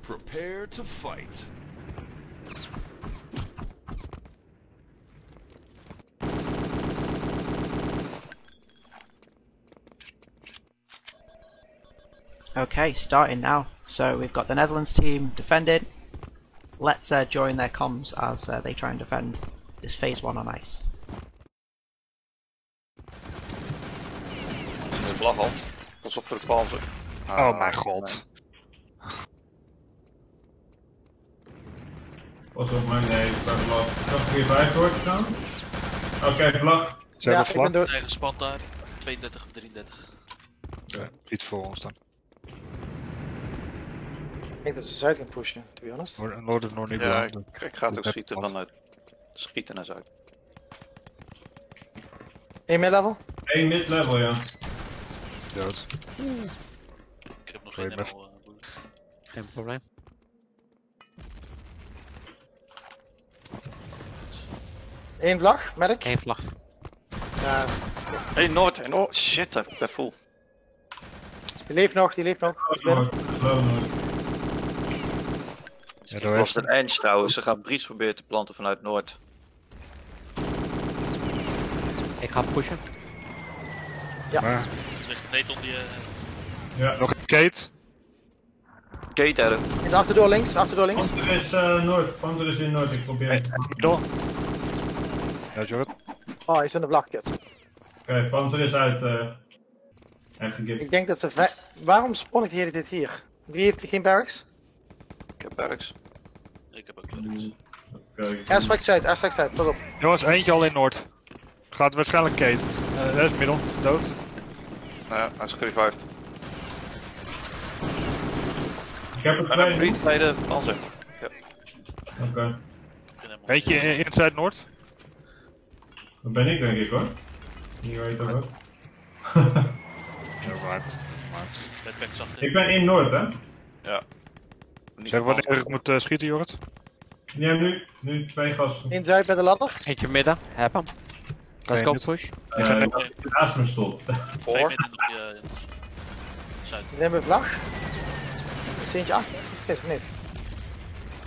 Prepare to fight. Okay, starting now. So we've got the Netherlands team defended. Let's uh, join their comms as uh, they try and defend this phase one on ice. De vlag al. Pas op voor panzer. Oh mijn god. Pas op, maar nee, het staat vlag. Vlag 4 5 door gaan. Oké, vlag. Ze hebben vlag. Nee, gespand daar. 32 of 33. Ja, iets voor ons dan. Ik denk dat ze Zuid gaan pushen, to be honest. Noord is nog niet Ja, beland. ik, ik ga het ook schieten dan uit. Schieten naar Zuid. Eén mid-level? 1 mid-level, ja. Dood. Ik heb nog geen ammo. eh. Geen probleem. Eén vlag, medic. Eén vlag. Ja, Hé, Noord. En oh, shit, ik ben full. die leeft nog, die leeft nog. Die is Noord. Daar was een edge trouwens. Ze gaan Bries proberen te planten vanuit Noord. Ik ga pushen. Ja. Maar, Ligt net onder je... Ja. nog een Kate. Kate er. In de achterdoor links, achterdoor links. Panzer is eh, Noord. Panzer is in Noord. Ik probeer het. Oké, Door. Ja, Jorrit. Oh, hij is in de vlag, kut. Panzer is uit. eh en gegipt. Ik denk dat ze... Waarom spawn ik de hele tijd hier? Wie heeft geen barracks? Ik heb barracks. Ik heb ook barracks. Oké. Airstrike Zuid, airstrike Zuid, pas op. Jongens, eentje al in Noord. Gaat waarschijnlijk Kate. Eh dat is middel. Dood. Nou ja, hij is gerevived. Ik heb er twee. een Bries bij de panzer. Ja. Oké. Eentje in, in het Zuid-Noord. Dat ben ik denk ik hoor. Hier weet je ook. Ja, right. In. Ik ben in Noord hè. Ja. Niet Zeg wanneer ik moet eh, schieten, Jorrit? Ja, nu, nu twee gasten. Eén Zuid bij de ladder. Eentje midden. Heb hem. Let's go push. Ik ga Eh, net- dat die naast me stond. Voor. je... Ik neem een vlag. Is er eentje achter? Steeds of niet?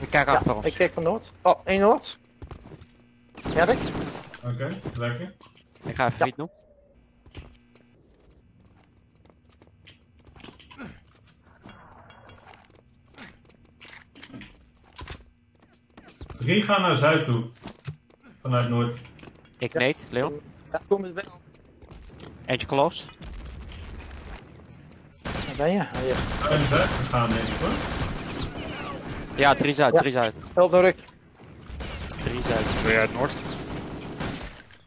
Ik kijk achter Ja, ons. ik kijk van Noord. Oh, één Noord. Heb ik? Oké, lekker. Ik ga even Ja. feed doen. Drie gaan naar Zuid toe. Vanuit Noord. Ik neet, Leon. Ja, kom eens binnen. Eentje close. Waar ben je? Ah, hier. En Zuid gegaan denk ik hoor. Ja, drie zuid, Ja. drie zuid. Hulp nodig. Drie zuid. Twee uit Noord.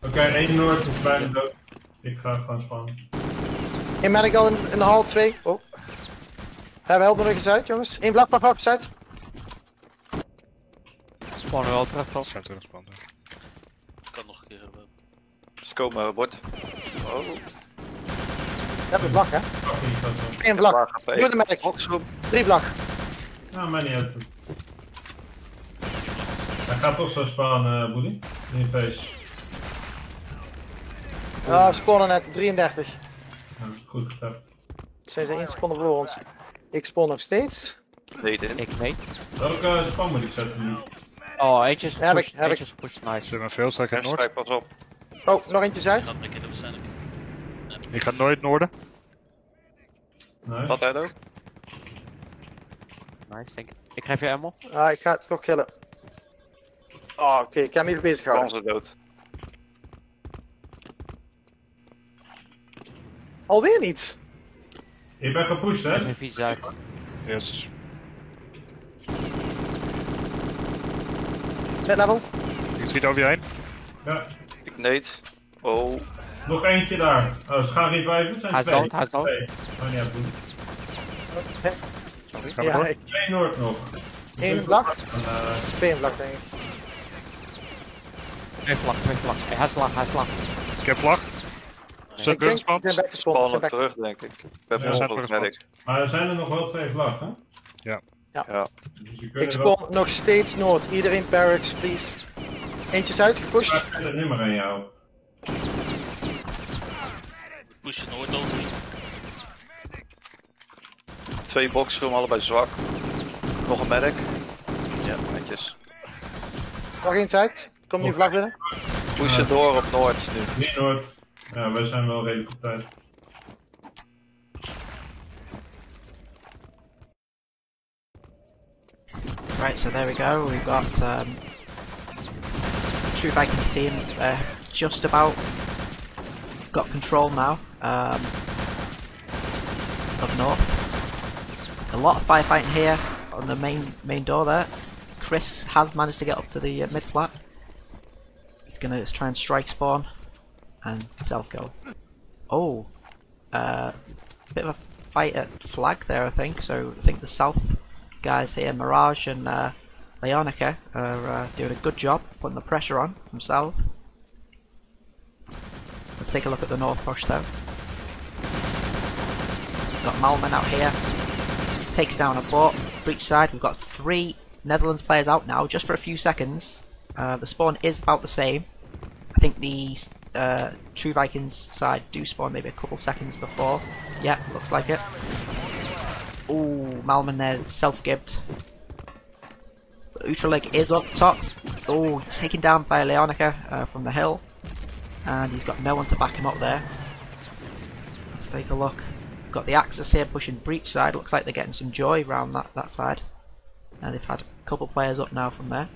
Oké, één Noord is bijna dood. Ik ga gewoon spannen. Eén medic al in, in de hal, twee. Oh. Hebben we hulp nodig Zuid, jongens? Eén vlag, vlag, vlag, Zuid. Spannen wel terug vast. Zijn terugspannen. Kan nog een keer hebben. Ze komen bord. Oh, We hebben een vlag, hè? Eén HP. Doe de medic. Drie vlag. Nou, maar niet uit. Hij gaat toch zo spannen, uh, Boelie. In je face. Ah, spawnen net, 33. goed getapt. Zijn ze één seconde voor ons? Ik spawn nog steeds. Weet in. Ik mee. Welke uh, span moet ik zetten nu? Oh, eentje is Heb ik, heb ik. Eentje is gepusht. Nice. Maar veel, sta ik in het noord. Pas op. Oh, nog eentje zuid. Dat ben ik waarschijnlijk. Ik ga nooit noorden. Nice. Wat hij ook? Nice, denk ik. Ik geef je ammo. Ah, ik ga het toch killen. Oh, oké, ik heb hem even bezig gehouden. Onze dood. Alweer niet. Ik ben gepusht, Ik hè? geef iets uit. Yes. Met level. Ik schiet over je heen. Ja. Ik neet. Oh. Nog eentje daar. Oh, ze gaan reviven. Het zijn Hij twee. dood, hij is dood. Twee. Oh, niet doen. Gaan we Ja, door? ik- Twee Noord nog. Eén eh, Twee vlag, denk ik. Twee vlag, twee vlag. Hey, hij is lang, hij is lang. Ik heb vlag. Ik denk, ik ben terug, denk ik. Ik heb Ja, ongeluk terug medic. maar er zijn er nog wel twee vlaggen. Ja. Ja. Dus Ik wel... spawn nog steeds noord. Iedereen barracks, please. Eentje zuid, gepusht. Ik heb het nummer aan jou. Push je nooit over. Twee boxroom, allebei zwak. Nog een medic. Ja, netjes. Nog één zuid. Komt nu vlag binnen. Push het door op Noord nu. Niet Noord. Ja, wij zijn wel redelijk op tijd. Right, so there we go. We've got um, the True Vikings team uh, just about got control now um, of North. A lot of firefighting here on the main main door there. Chris has managed to get up to the uh, mid flat. He's gonna try and strike spawn and self go. Oh, uh, bit of a fight at flag there, I think. So I think the south guys here, Mirage and uh, Leonica, are uh, doing a good job putting the pressure on from south. Let's take a look at the north push though. Got Malman out here, takes down a bot. Breach side, we've got three Netherlands players out now, just for a few seconds. Uh, the spawn is about the same. I think the uh, True Vikings side do spawn maybe a couple seconds before. Yeah, looks like it. Ooh, Malman there, self-gibbed. Utralig is up top. Oh, taken down by Leonica uh, from the hill. And he's got no one to back him up there. Let's take a look. Got the Axis here pushing breach side. Looks like they're getting some joy around that, that side. And they've had a couple players up now from there.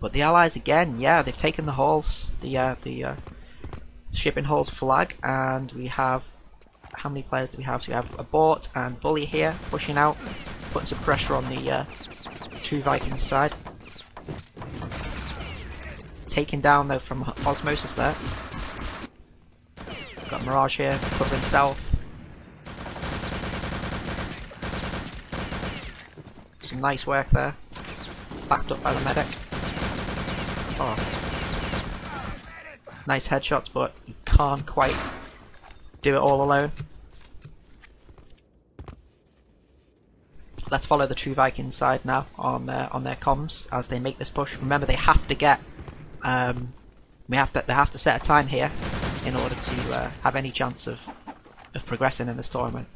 But the Allies again, yeah, they've taken the halls, the uh, the uh, shipping halls flag, and we have how many players do we have? So we have a Bort and Bully here pushing out, putting some pressure on the uh, Vikings side. Taken down though from Osmosis there. Got Mirage here covering south. Some nice work there. Backed up by the medic. Oh. Nice headshots, but he can't quite do it all alone. Let's follow the True Viking side now on their on their comms as they make this push. Remember, they have to get um, we have to they have to set a time here in order to uh, have any chance of of progressing in this tournament.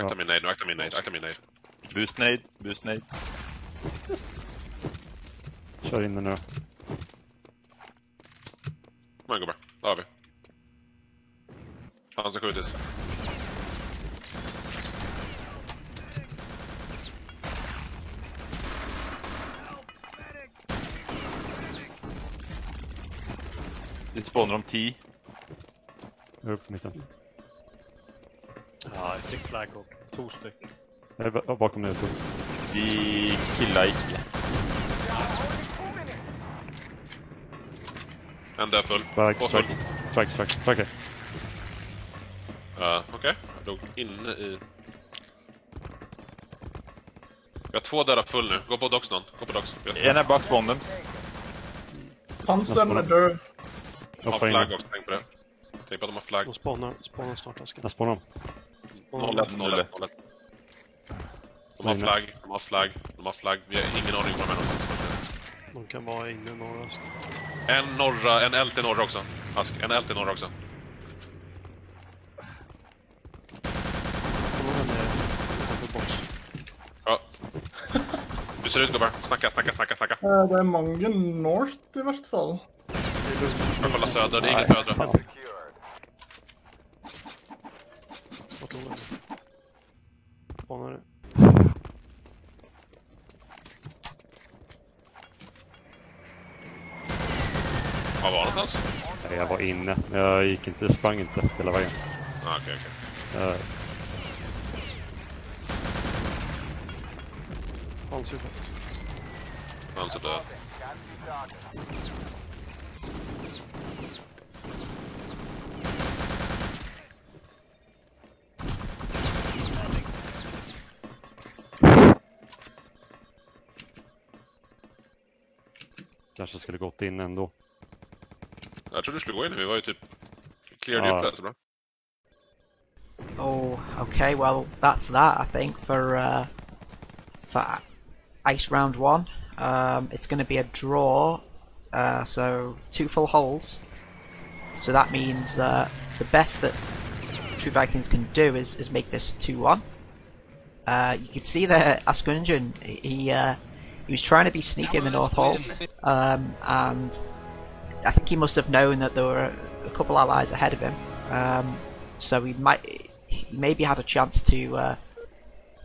Akta min nade nu, akta min nade, akta min nade. Boost nade, boost nade. Kör in den nu. Kom igen gubbar, där har vi. Han ska skjutit. Det spawnar om 10. Jag är upp på mitten. Ja, jag fick flagg och två stycken. Jag är ba- bakom dig. Tor. De killar ikke. En där full. Strike, Två full. strike, strike, strike, strike. Uh, Okej, jag låg inne i... Vi har två dörrar full nu. Gå på docks någon. Gå på docks. Vi har två. En är bak bomben. Pansen är död. Har Hoppa in. flagg också, tänk på det. Tänk på att de har flagg. De spawnar, spawnar snart asken. När spawnar de? 01, 01, 01. De har flagg, de har flagg, de har flagg. Vi har ingen aning var de är någonstans. De kan vara inne norra. En norra, en eld till norra också. Ask, en eld till norra också. Ja. Hur ser det ut gubbar? Snacka, snacka, snacka, snacka. Eh, Det är många north i värsta fall. Jag kollar södra, det är inget södra. Vart låg den? Spanar det. Var var det? Nej, Jag var inne. Jag gick inte, jag sprang inte hela vägen. Ah, okej, okej. Hans är fett. Han är död. Kanske skulle gått in ändå. Jag trodde du skulle gå in, vi var ju typ... Cleared Ja. upp rätt så bra. Oh, okay. Well, that's that. I think for uh, for ice round one. Um, it's going to be a draw. Uh, so two full holes. So that means uh, the best that True Vikings can do is, is make this two one. Uh, you can see that Askunjun he uh, he was trying to be sneaky in the north halls, um, and I think he must have known that there were a couple allies ahead of him. Um, so he might he maybe had a chance to uh,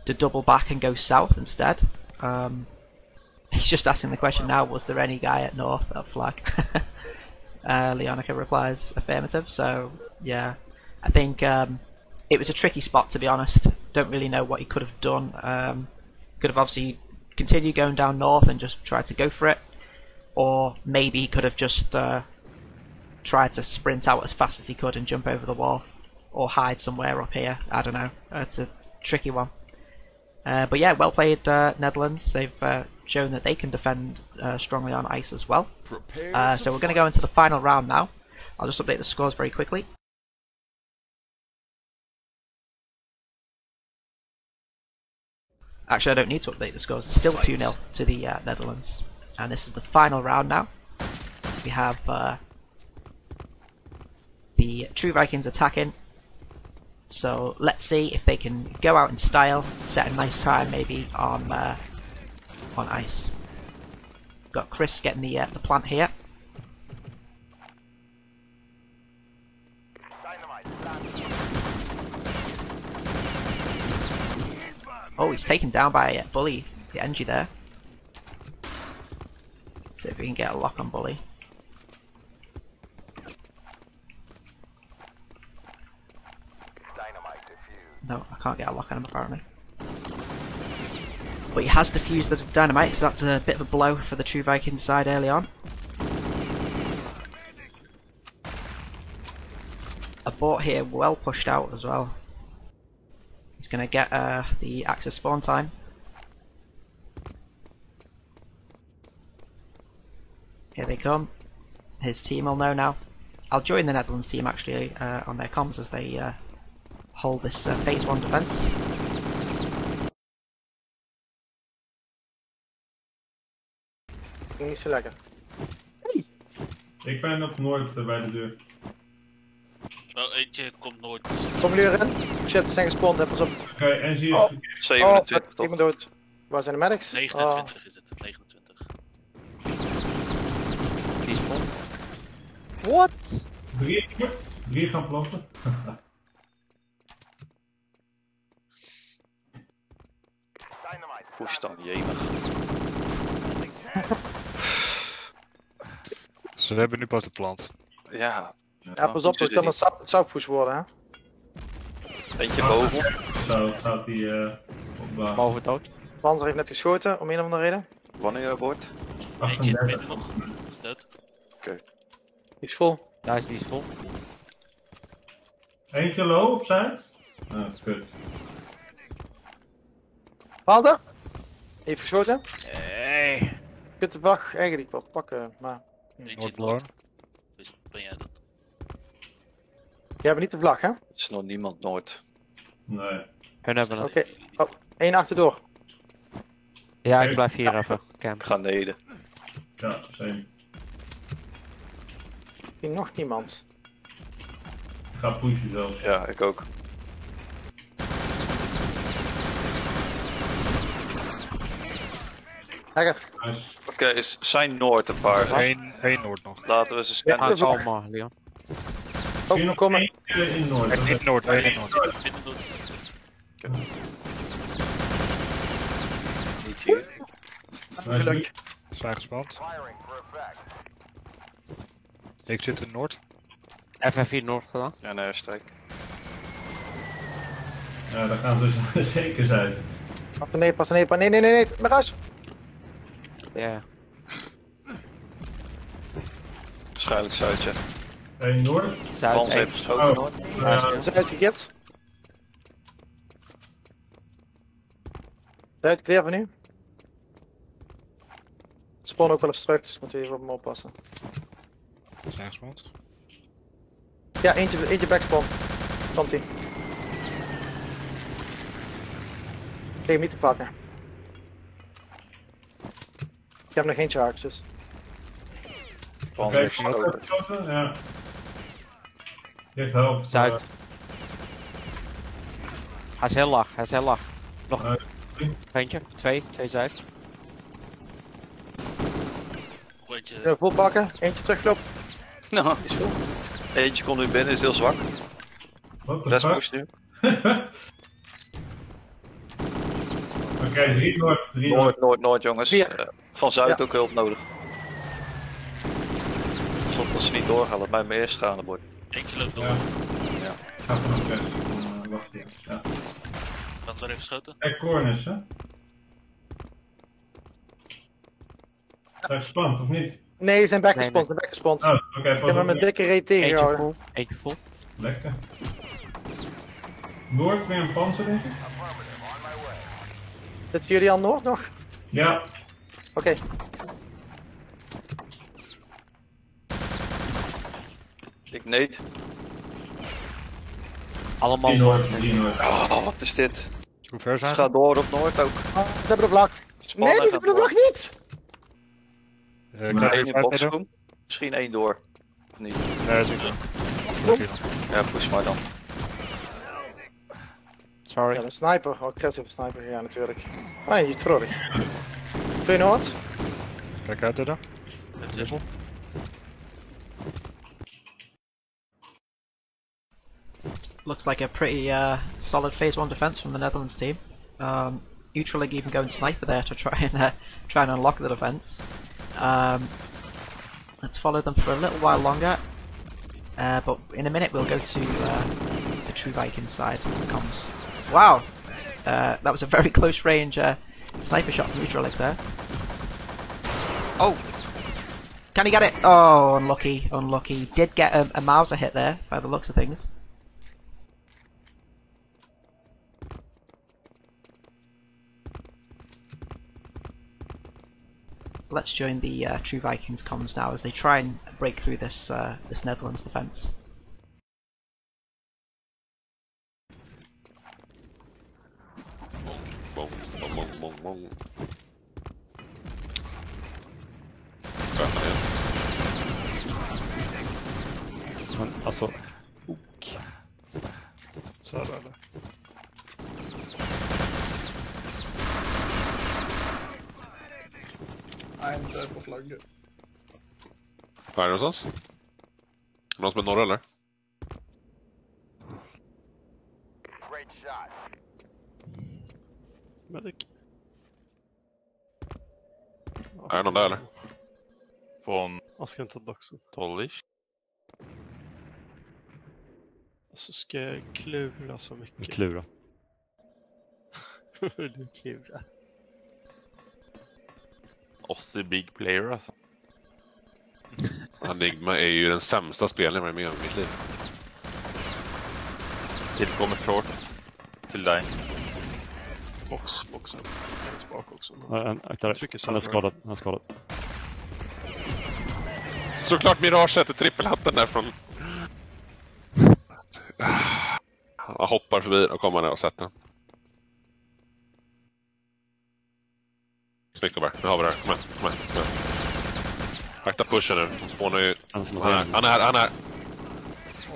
to double back and go south instead. Um, (laughs) he's just asking the question now: Was there any guy at north at flag? (laughs) uh, Leonica replies affirmative. So yeah, I think um, it was a tricky spot to be honest. Don't really know what he could have done. Um, could have obviously continued going down north and just try to go for it, or maybe he could have just uh, tried to sprint out as fast as he could and jump over the wall, or hide somewhere up here. I don't know. It's a tricky one. Uh, but yeah, well played, uh, Netherlands. They've uh, shown that they can defend uh, strongly on ice as well. Uh, so we're going to go into the final round now. I'll just update the scores very quickly. Actually, I don't need to update the scores. It's still 2 0 to the uh, Netherlands. And this is the final round now. We have uh, the True Vikings attacking. So let's see if they can go out in style, set a nice time maybe on uh, on ice. Got Chris getting the uh, the plant here. Oh, he's taken down by Bully, the Engie there. See if we can get a lock on Bully. No, I can't get a lock on him apparently. But he has defused the dynamite, so that's a bit of a blow for the True Vikings side early on. A bot here well pushed out as well. He's going to get uh, the Axis spawn time. Here they come. His team will know now. I'll join the Netherlands team actually uh, on their comms as they uh, hold this uh, phase one defense. Ging niet zo lekker. Ik ben op Noord eh, bij de deur. Wel, eentje komt nooit. Komen jullie erin? Shit, we zijn gespawnd, heb pas op. Oké, en zie je... Oh, 27 oh, toch? ik ben dood. Waar zijn de medics? 29 is het, 29. Die spawn. What? Drie drie gaan planten. Push dan, jemig. Ze hebben nu pas de plant. Ja. Ja, pas op, het kan een zoutpush worden, hè? Eentje boven. Zo, gaat hij eh op Boven dood. Panzer heeft net geschoten, om een of andere reden. Wanneer er wordt? Eentje in het midden nog. Is dood. Oké. Die is vol. Daar is die is vol. Eentje low op Zuid. Ah, kut. Haalde? Heeft geschoten? Kunt de vlag eigenlijk wel pakken, maar... Eentje Noord. Dus ben jij dat? Jij hebt niet de vlag, hè? Er is nog niemand nooit. Nee. Hun hebben Oké. het. Oh, één achterdoor. Ja, ik blijf hier even campen. Ik ga neden. Ja, same. Hier nog niemand. Ik ga pushen zelfs. Ja, ik ook. Lekker. Oké, is zijn Noord een paar. Eén, één Noord nog. Laten we ze Ja, scannen. dat is Allemaal, Leon. Oh, kom maar. in Noord. In Noord, in Noord. Niet hier. Geluk. Ik zit in Noord. FF4 Noord gedaan. Ja, een airstrike. Ja, daar gaan ze (laughs) zeker uit. Pas nee, pas nee, pas nee, nee, nee, nee. Mirage. Ja. Waarschijnlijk Zuidje. Eén Noord. Zuid Hans heeft geschoten Oh. Noord. Ja. Zuid gegipt. Zuid clear van nu. Spawn ook wel eens terug, dus moeten we even op hem oppassen. Zwaar gespand. Ja, eentje, eentje backspawn. Komt ie. Ik hem niet te pakken. Ik heb nog geen charge, dus. Hans Oké, heeft geschoten, ja. Helft. Zuid. eh, Hij is heel laag, hij is heel laag. Nog eh, eentje, twee, twee Zuid. Goeitje. Kunnen we vol pakken? Eentje teruglopen. (laughs) Nou, is goed. Eentje komt nu binnen, is heel zwak. De rest moest nu. (laughs) Oké, drie Noord, drie Noord. Noord, Noord, Noord, jongens. Eh, van Zuid Ja. ook hulp nodig. Soms als ze niet doorgaan, laat mij maar eerst gaan, boy. Eentje loopt door. Ja. Ja. Ga vanaf rechts. Dan, eh, wacht even. Ja. Kan er even schoten? Kijk, corners, hè? Zijn gespand, of niet? Nee, ze zijn Nee, backgespond, nee. zijn backgespond. Oh, oké, Ik pas heb hem op. met dikke reet Eentje tegengehouden. vol, eentje vol. Lekker. Noord, weer een panzer, denk ik? Zitten jullie aan Noord nog? Ja. Oké. Ik neet. Allemaal Drie Noord. Noord, drie Noord. Oh, wat is dit? Hoe ver Ze zijn ze? gaat door op Noord ook. Oh, ze hebben de vlag. Spannen Nee, gaat hebben de door. vlag niet! Eh, ik Maar in uit midden. boxroom. Misschien één door. Of niet? Nee, wel. Ja, push maar dan. Sorry. Ja, een sniper. Oh, Chris heeft een sniper gegaan natuurlijk. Oh nee, je terug. Twee Noord. Kijk uit, Edda. Het Looks like a pretty uh, solid phase one defense from the Netherlands team. Um, even going sniper there to try and uh, try and unlock the defense. Um, let's follow them for a little while longer, uh, but in a minute we'll go to uh, the True Viking side. Wow, uh, that was a very (laughs) close range uh, sniper shot from Utralig there. Oh, can he get it? Oh, unlucky, unlucky. Did get a, a Mauser hit there by the looks of things. Let's join the uh, True Vikings comms now as they try and break through this uh, this Netherlands. Men alltså... Ok. Så här är Nej, inte på flagg. Var är det någonstans? Någon som är norra eller? Great shot. Medic. Är det någon där eller? Från Jag ska inte ta doxen. 12-ish. Alltså ska jag klura så mycket? Klura. (laughs) du klura. Ossi big player alltså. Enigma är ju den sämsta spelaren jag varit med om i mitt liv. Tillkommer short. Till dig. Box, boxen. Längst bak också. Akta dig. Han är skadad. Han är skadad. Såklart Mirage sätter trippelhatten där från... Han hoppar förbi och kommer ner och sätter den. Snyggt gubbar, nu har vi det här. Kom igen, kom igen. Kom igen. Akta pushen nu. Spånar ju... Han är här, han är här, han är här.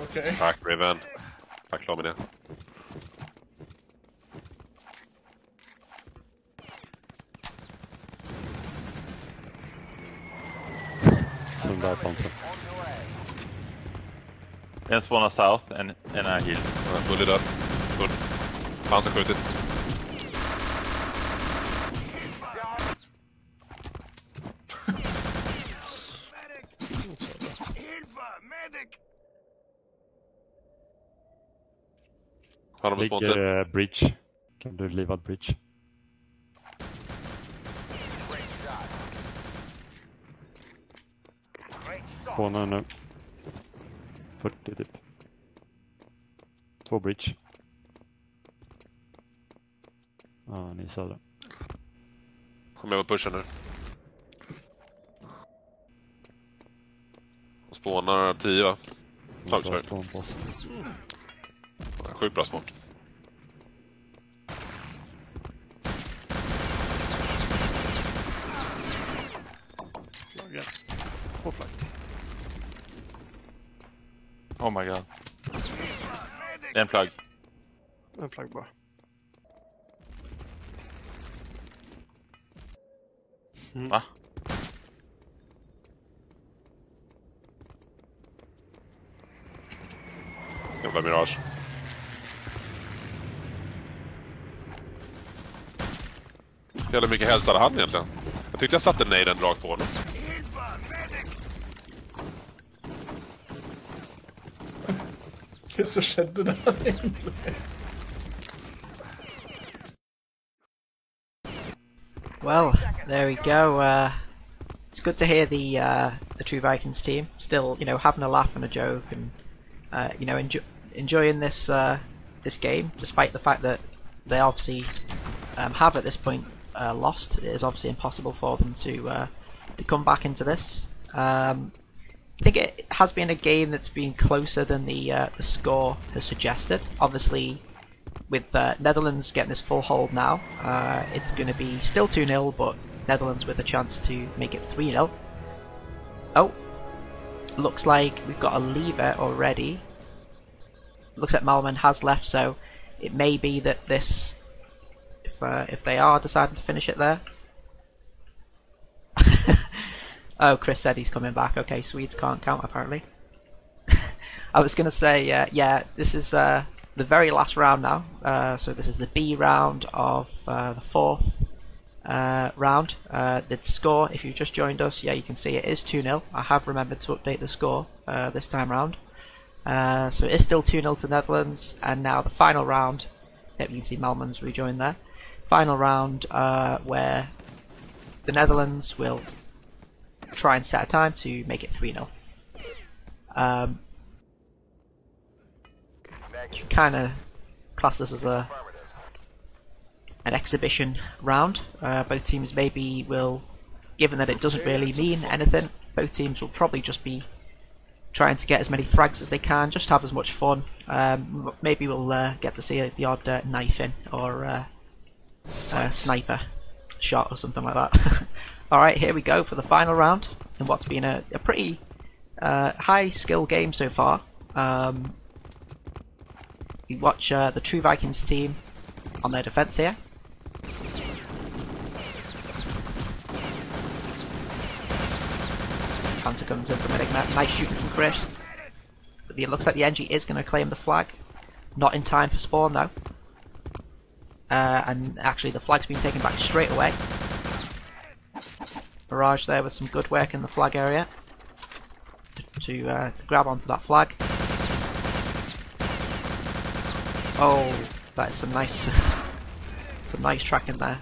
Okej. Tack Raven. Tack klar med det. Sundar Pansen. En spawnar south, en, en är heal. Bully död. Good. Hans har skjutit. Har de spawnat Ligger eh, bridge. Kan du liva bridge? Spånar nu. 40 typ. Två bridge. Ja, ni är södra. Kom med på pushen nu. Spånar 10 va? Bra Sorry, spawn på oss. Sjukt bra spån. Flagga. Två flagg. Oh my god. En plagg. En flagg bara. Mm. Va? Jävla mirage. Jävla mycket hälsa hade han egentligen. Jag tyckte jag satte nejden rakt på honom. Hur så skedde det här egentligen? Well, there we go. Uh, it's good to hear the uh, the True Vikings team still, you know, having a laugh and a joke, and uh, you know, enjo- enjoying this uh, this game, despite the fact that they obviously um, have at this point uh, lost. It is obviously impossible for them to uh, to come back into this. Um, I think it has been a game that's been closer than the uh, the score has suggested. Obviously, with uh, Netherlands getting this full hold now, uh, it's going to be still 2 0, but Netherlands with a chance to make it 3 0. Oh, looks like we've got a lever already. Looks like Malman has left, so it may be that this, if uh, if they are deciding to finish it there. (laughs) oh, Chris said he's coming back. Okay, Swedes can't count apparently. (laughs) I was going to say, uh, yeah, this is uh, the very last round now. Uh, so this is the B round of uh, the fourth uh, round. Uh, the score, if you've just joined us, yeah, you can see it is 2 0. I have remembered to update the score uh, this time round. Uh, so it is still 2 0 to Netherlands, and now the final round. Yep, you can see Malman's rejoined there. Final round uh, where the Netherlands will try and set a time to make it 3 0. Um, kind of class this as a an exhibition round. Uh, both teams maybe will, given that it doesn't really mean anything, both teams will probably just be trying to get as many frags as they can, just have as much fun. Um, maybe we'll uh, get to see the odd uh, or uh, sniper shot or something like that. (laughs) Alright, here we go for the final round in what's been a, a pretty uh, high skill game so far. Um, you watch uh, the True Vikings team on their defense here. Panzer comes in from Enigma. Nice shooting from Chris. But it looks like the NG is going to claim the flag. Not in time for spawn though. Uh, and actually the flag's been taken back straight away. Mirage there with some good work in the flag area. To, uh, to grab onto that flag. Oh, that is some nice, (laughs) some nice tracking there.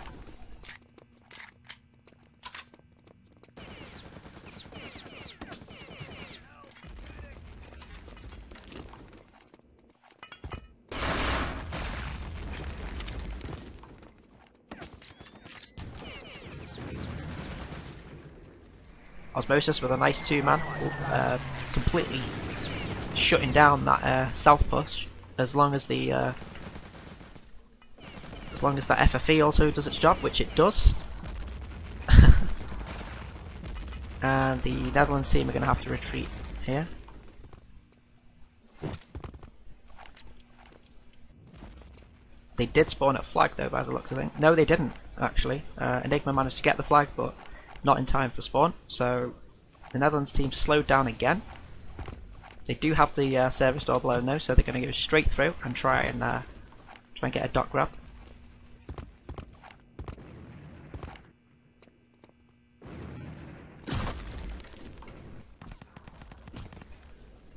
Osmosis with a nice two-man, uh, completely shutting down that uh, south push. As long as the uh, as long as that FFE also does its job, which it does. (laughs) And the Netherlands team are going to have to retreat here. They did spawn at flag though by the looks of it. No they didn't actually. Uh, Enigma managed to get the flag but not in time for spawn. So the Netherlands team slowed down again. They do have the uh, service door blown though so they're going to go straight through and try and uh, try and get a dot grab.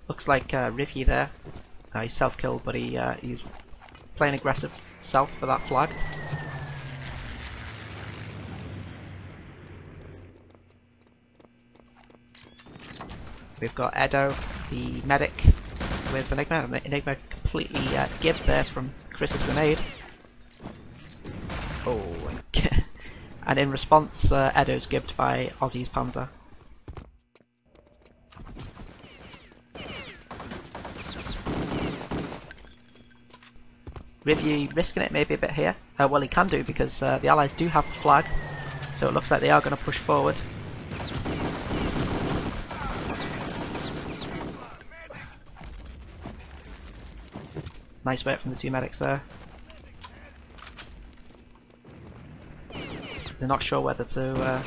Looks like uh, Rivy there. Uh, he's self-killed, but he uh, he's playing aggressive self for that flag. We've got Edo, the medic, with Enigma. Enigma completely uh, gibbed there from Chris's grenade. Oh, and (laughs) in response, uh, Edo's gibbed by Ozzy's Panzer. Rivy risking it maybe a bit here. Uh, well, he can do because uh, the Allies do have the flag, so it looks like they are going to push forward. Nice work from the two medics there. They're not sure whether to, uh,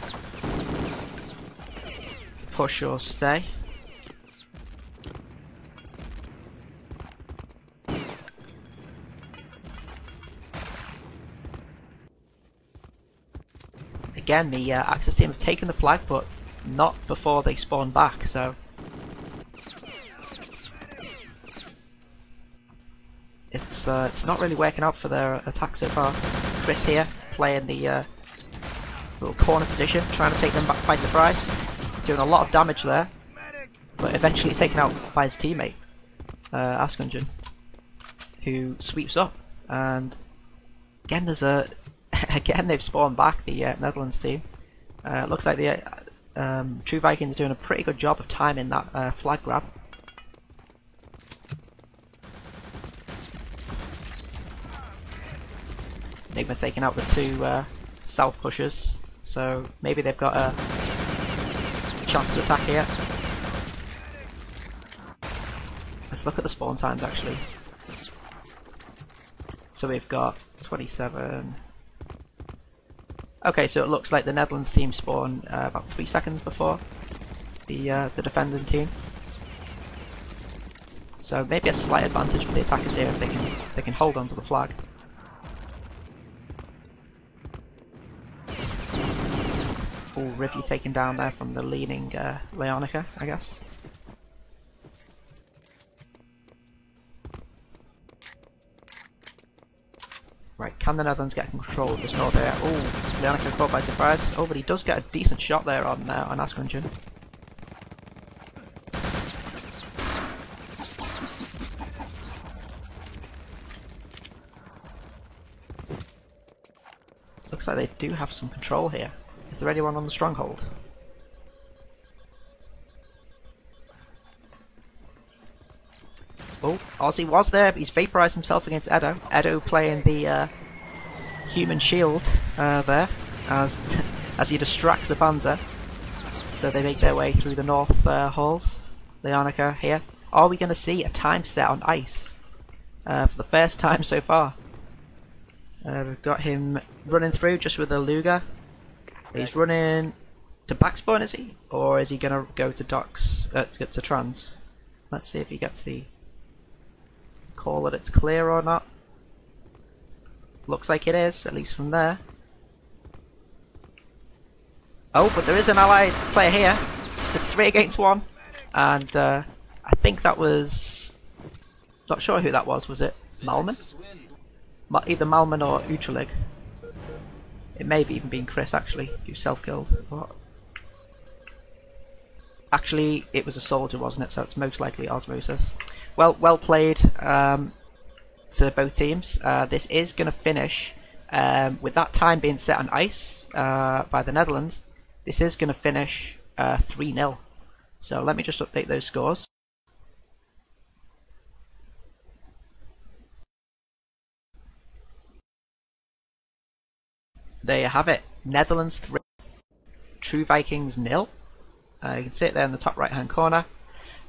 push or stay. again, the uh, Axis team have taken the flag, but not before they spawn back, so... It's uh, it's not really working out for their attack so far. Chris here, playing the uh, little corner position, trying to take them back by surprise. Doing a lot of damage there, but eventually taken out by his teammate, uh, Askunjan, who sweeps up. And again, there's a (laughs) again, they've spawned back the uh, Netherlands team. Uh, looks like the uh, um, True Vikings doing a pretty good job of timing that uh, flag grab. Enigma taking out the two uh, south pushers, so maybe they've got a chance to attack here. Let's look at the spawn times actually. So we've got 27, Okay, so it looks like the Netherlands team spawned uh, about three seconds before the uh, the defending team. So maybe a slight advantage for the attackers here if they can they can hold on to the flag. Oh, Rivy taken down there from the leaning uh, Leonica, I guess. Right, can the Netherlands get control of this north area? Oh, Leonica caught by surprise. Oh, but he does get a decent shot there on uh, on Askunjan. Looks like they do have some control here. Is there anyone on the stronghold? Oh, Ozzy was there, he's vaporized himself against Edo. Edo playing the uh, human shield uh, there as (laughs) as he distracts the Panzer. So they make their way through the north uh, halls. Leonica here. Are we going to see a time set on ice uh, for the first time so far? Uh, we've got him running through just with a Luger. He's running to backspawn, is he? Or is he going to go to docks, uh, to, get to trans? Let's see if he gets the call that it's clear or not. Looks like it is, at least from there. Oh, but there is an allied player here. There's three against one. And uh, I think that was... Not sure who that was, was it Malman? Ma either Malman or Utralig. It may have even been Chris, actually, who self-killed. What? Actually, it was a soldier, wasn't it? So it's most likely Osmosis well, well played um, to both teams. Uh, this is going to finish um, with that time being set on ice uh, by the Netherlands. This is going to finish uh, 3 uh, 0. So let me just update those scores. There you have it. Netherlands 3, True Vikings nil. Uh, you can see it there in the top right hand corner.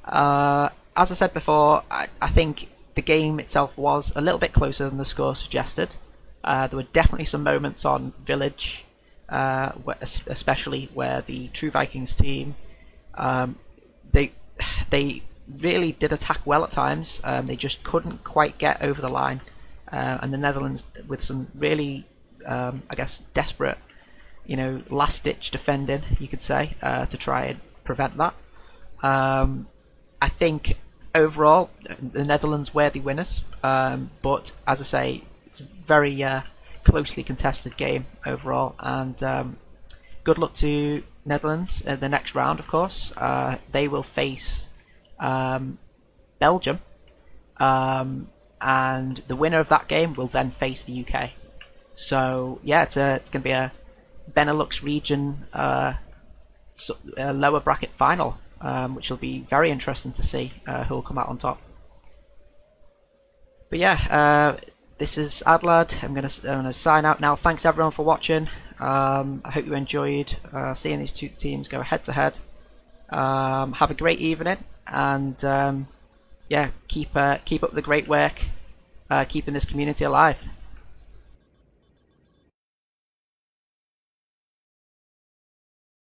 Uh, as I said before, I, I think the game itself was a little bit closer than the score suggested. Uh, there were definitely some moments on Village, uh, especially where the True Vikings team um, they they really did attack well at times. Um, they just couldn't quite get over the line, uh, and the Netherlands with some really, um, I guess, desperate, you know, last ditch defending, you could say, uh, to try and prevent that. Um, I think overall the Netherlands were the winners, um, but as I say, it's a very uh, closely contested game overall, and um, good luck to Netherlands in the next round. Of course, uh, they will face um, Belgium, um, and the winner of that game will then face the UK. So yeah, it's a, it's going to be a Benelux region uh, so, uh, lower bracket final, um, which will be very interesting to see uh, who will come out on top. But yeah, uh, this is Adlad. I'm going to sign out now. Thanks everyone for watching. Um, I hope you enjoyed uh, seeing these two teams go head to head. Um, have a great evening, and um, yeah, keep keep up the great work, keeping this community alive.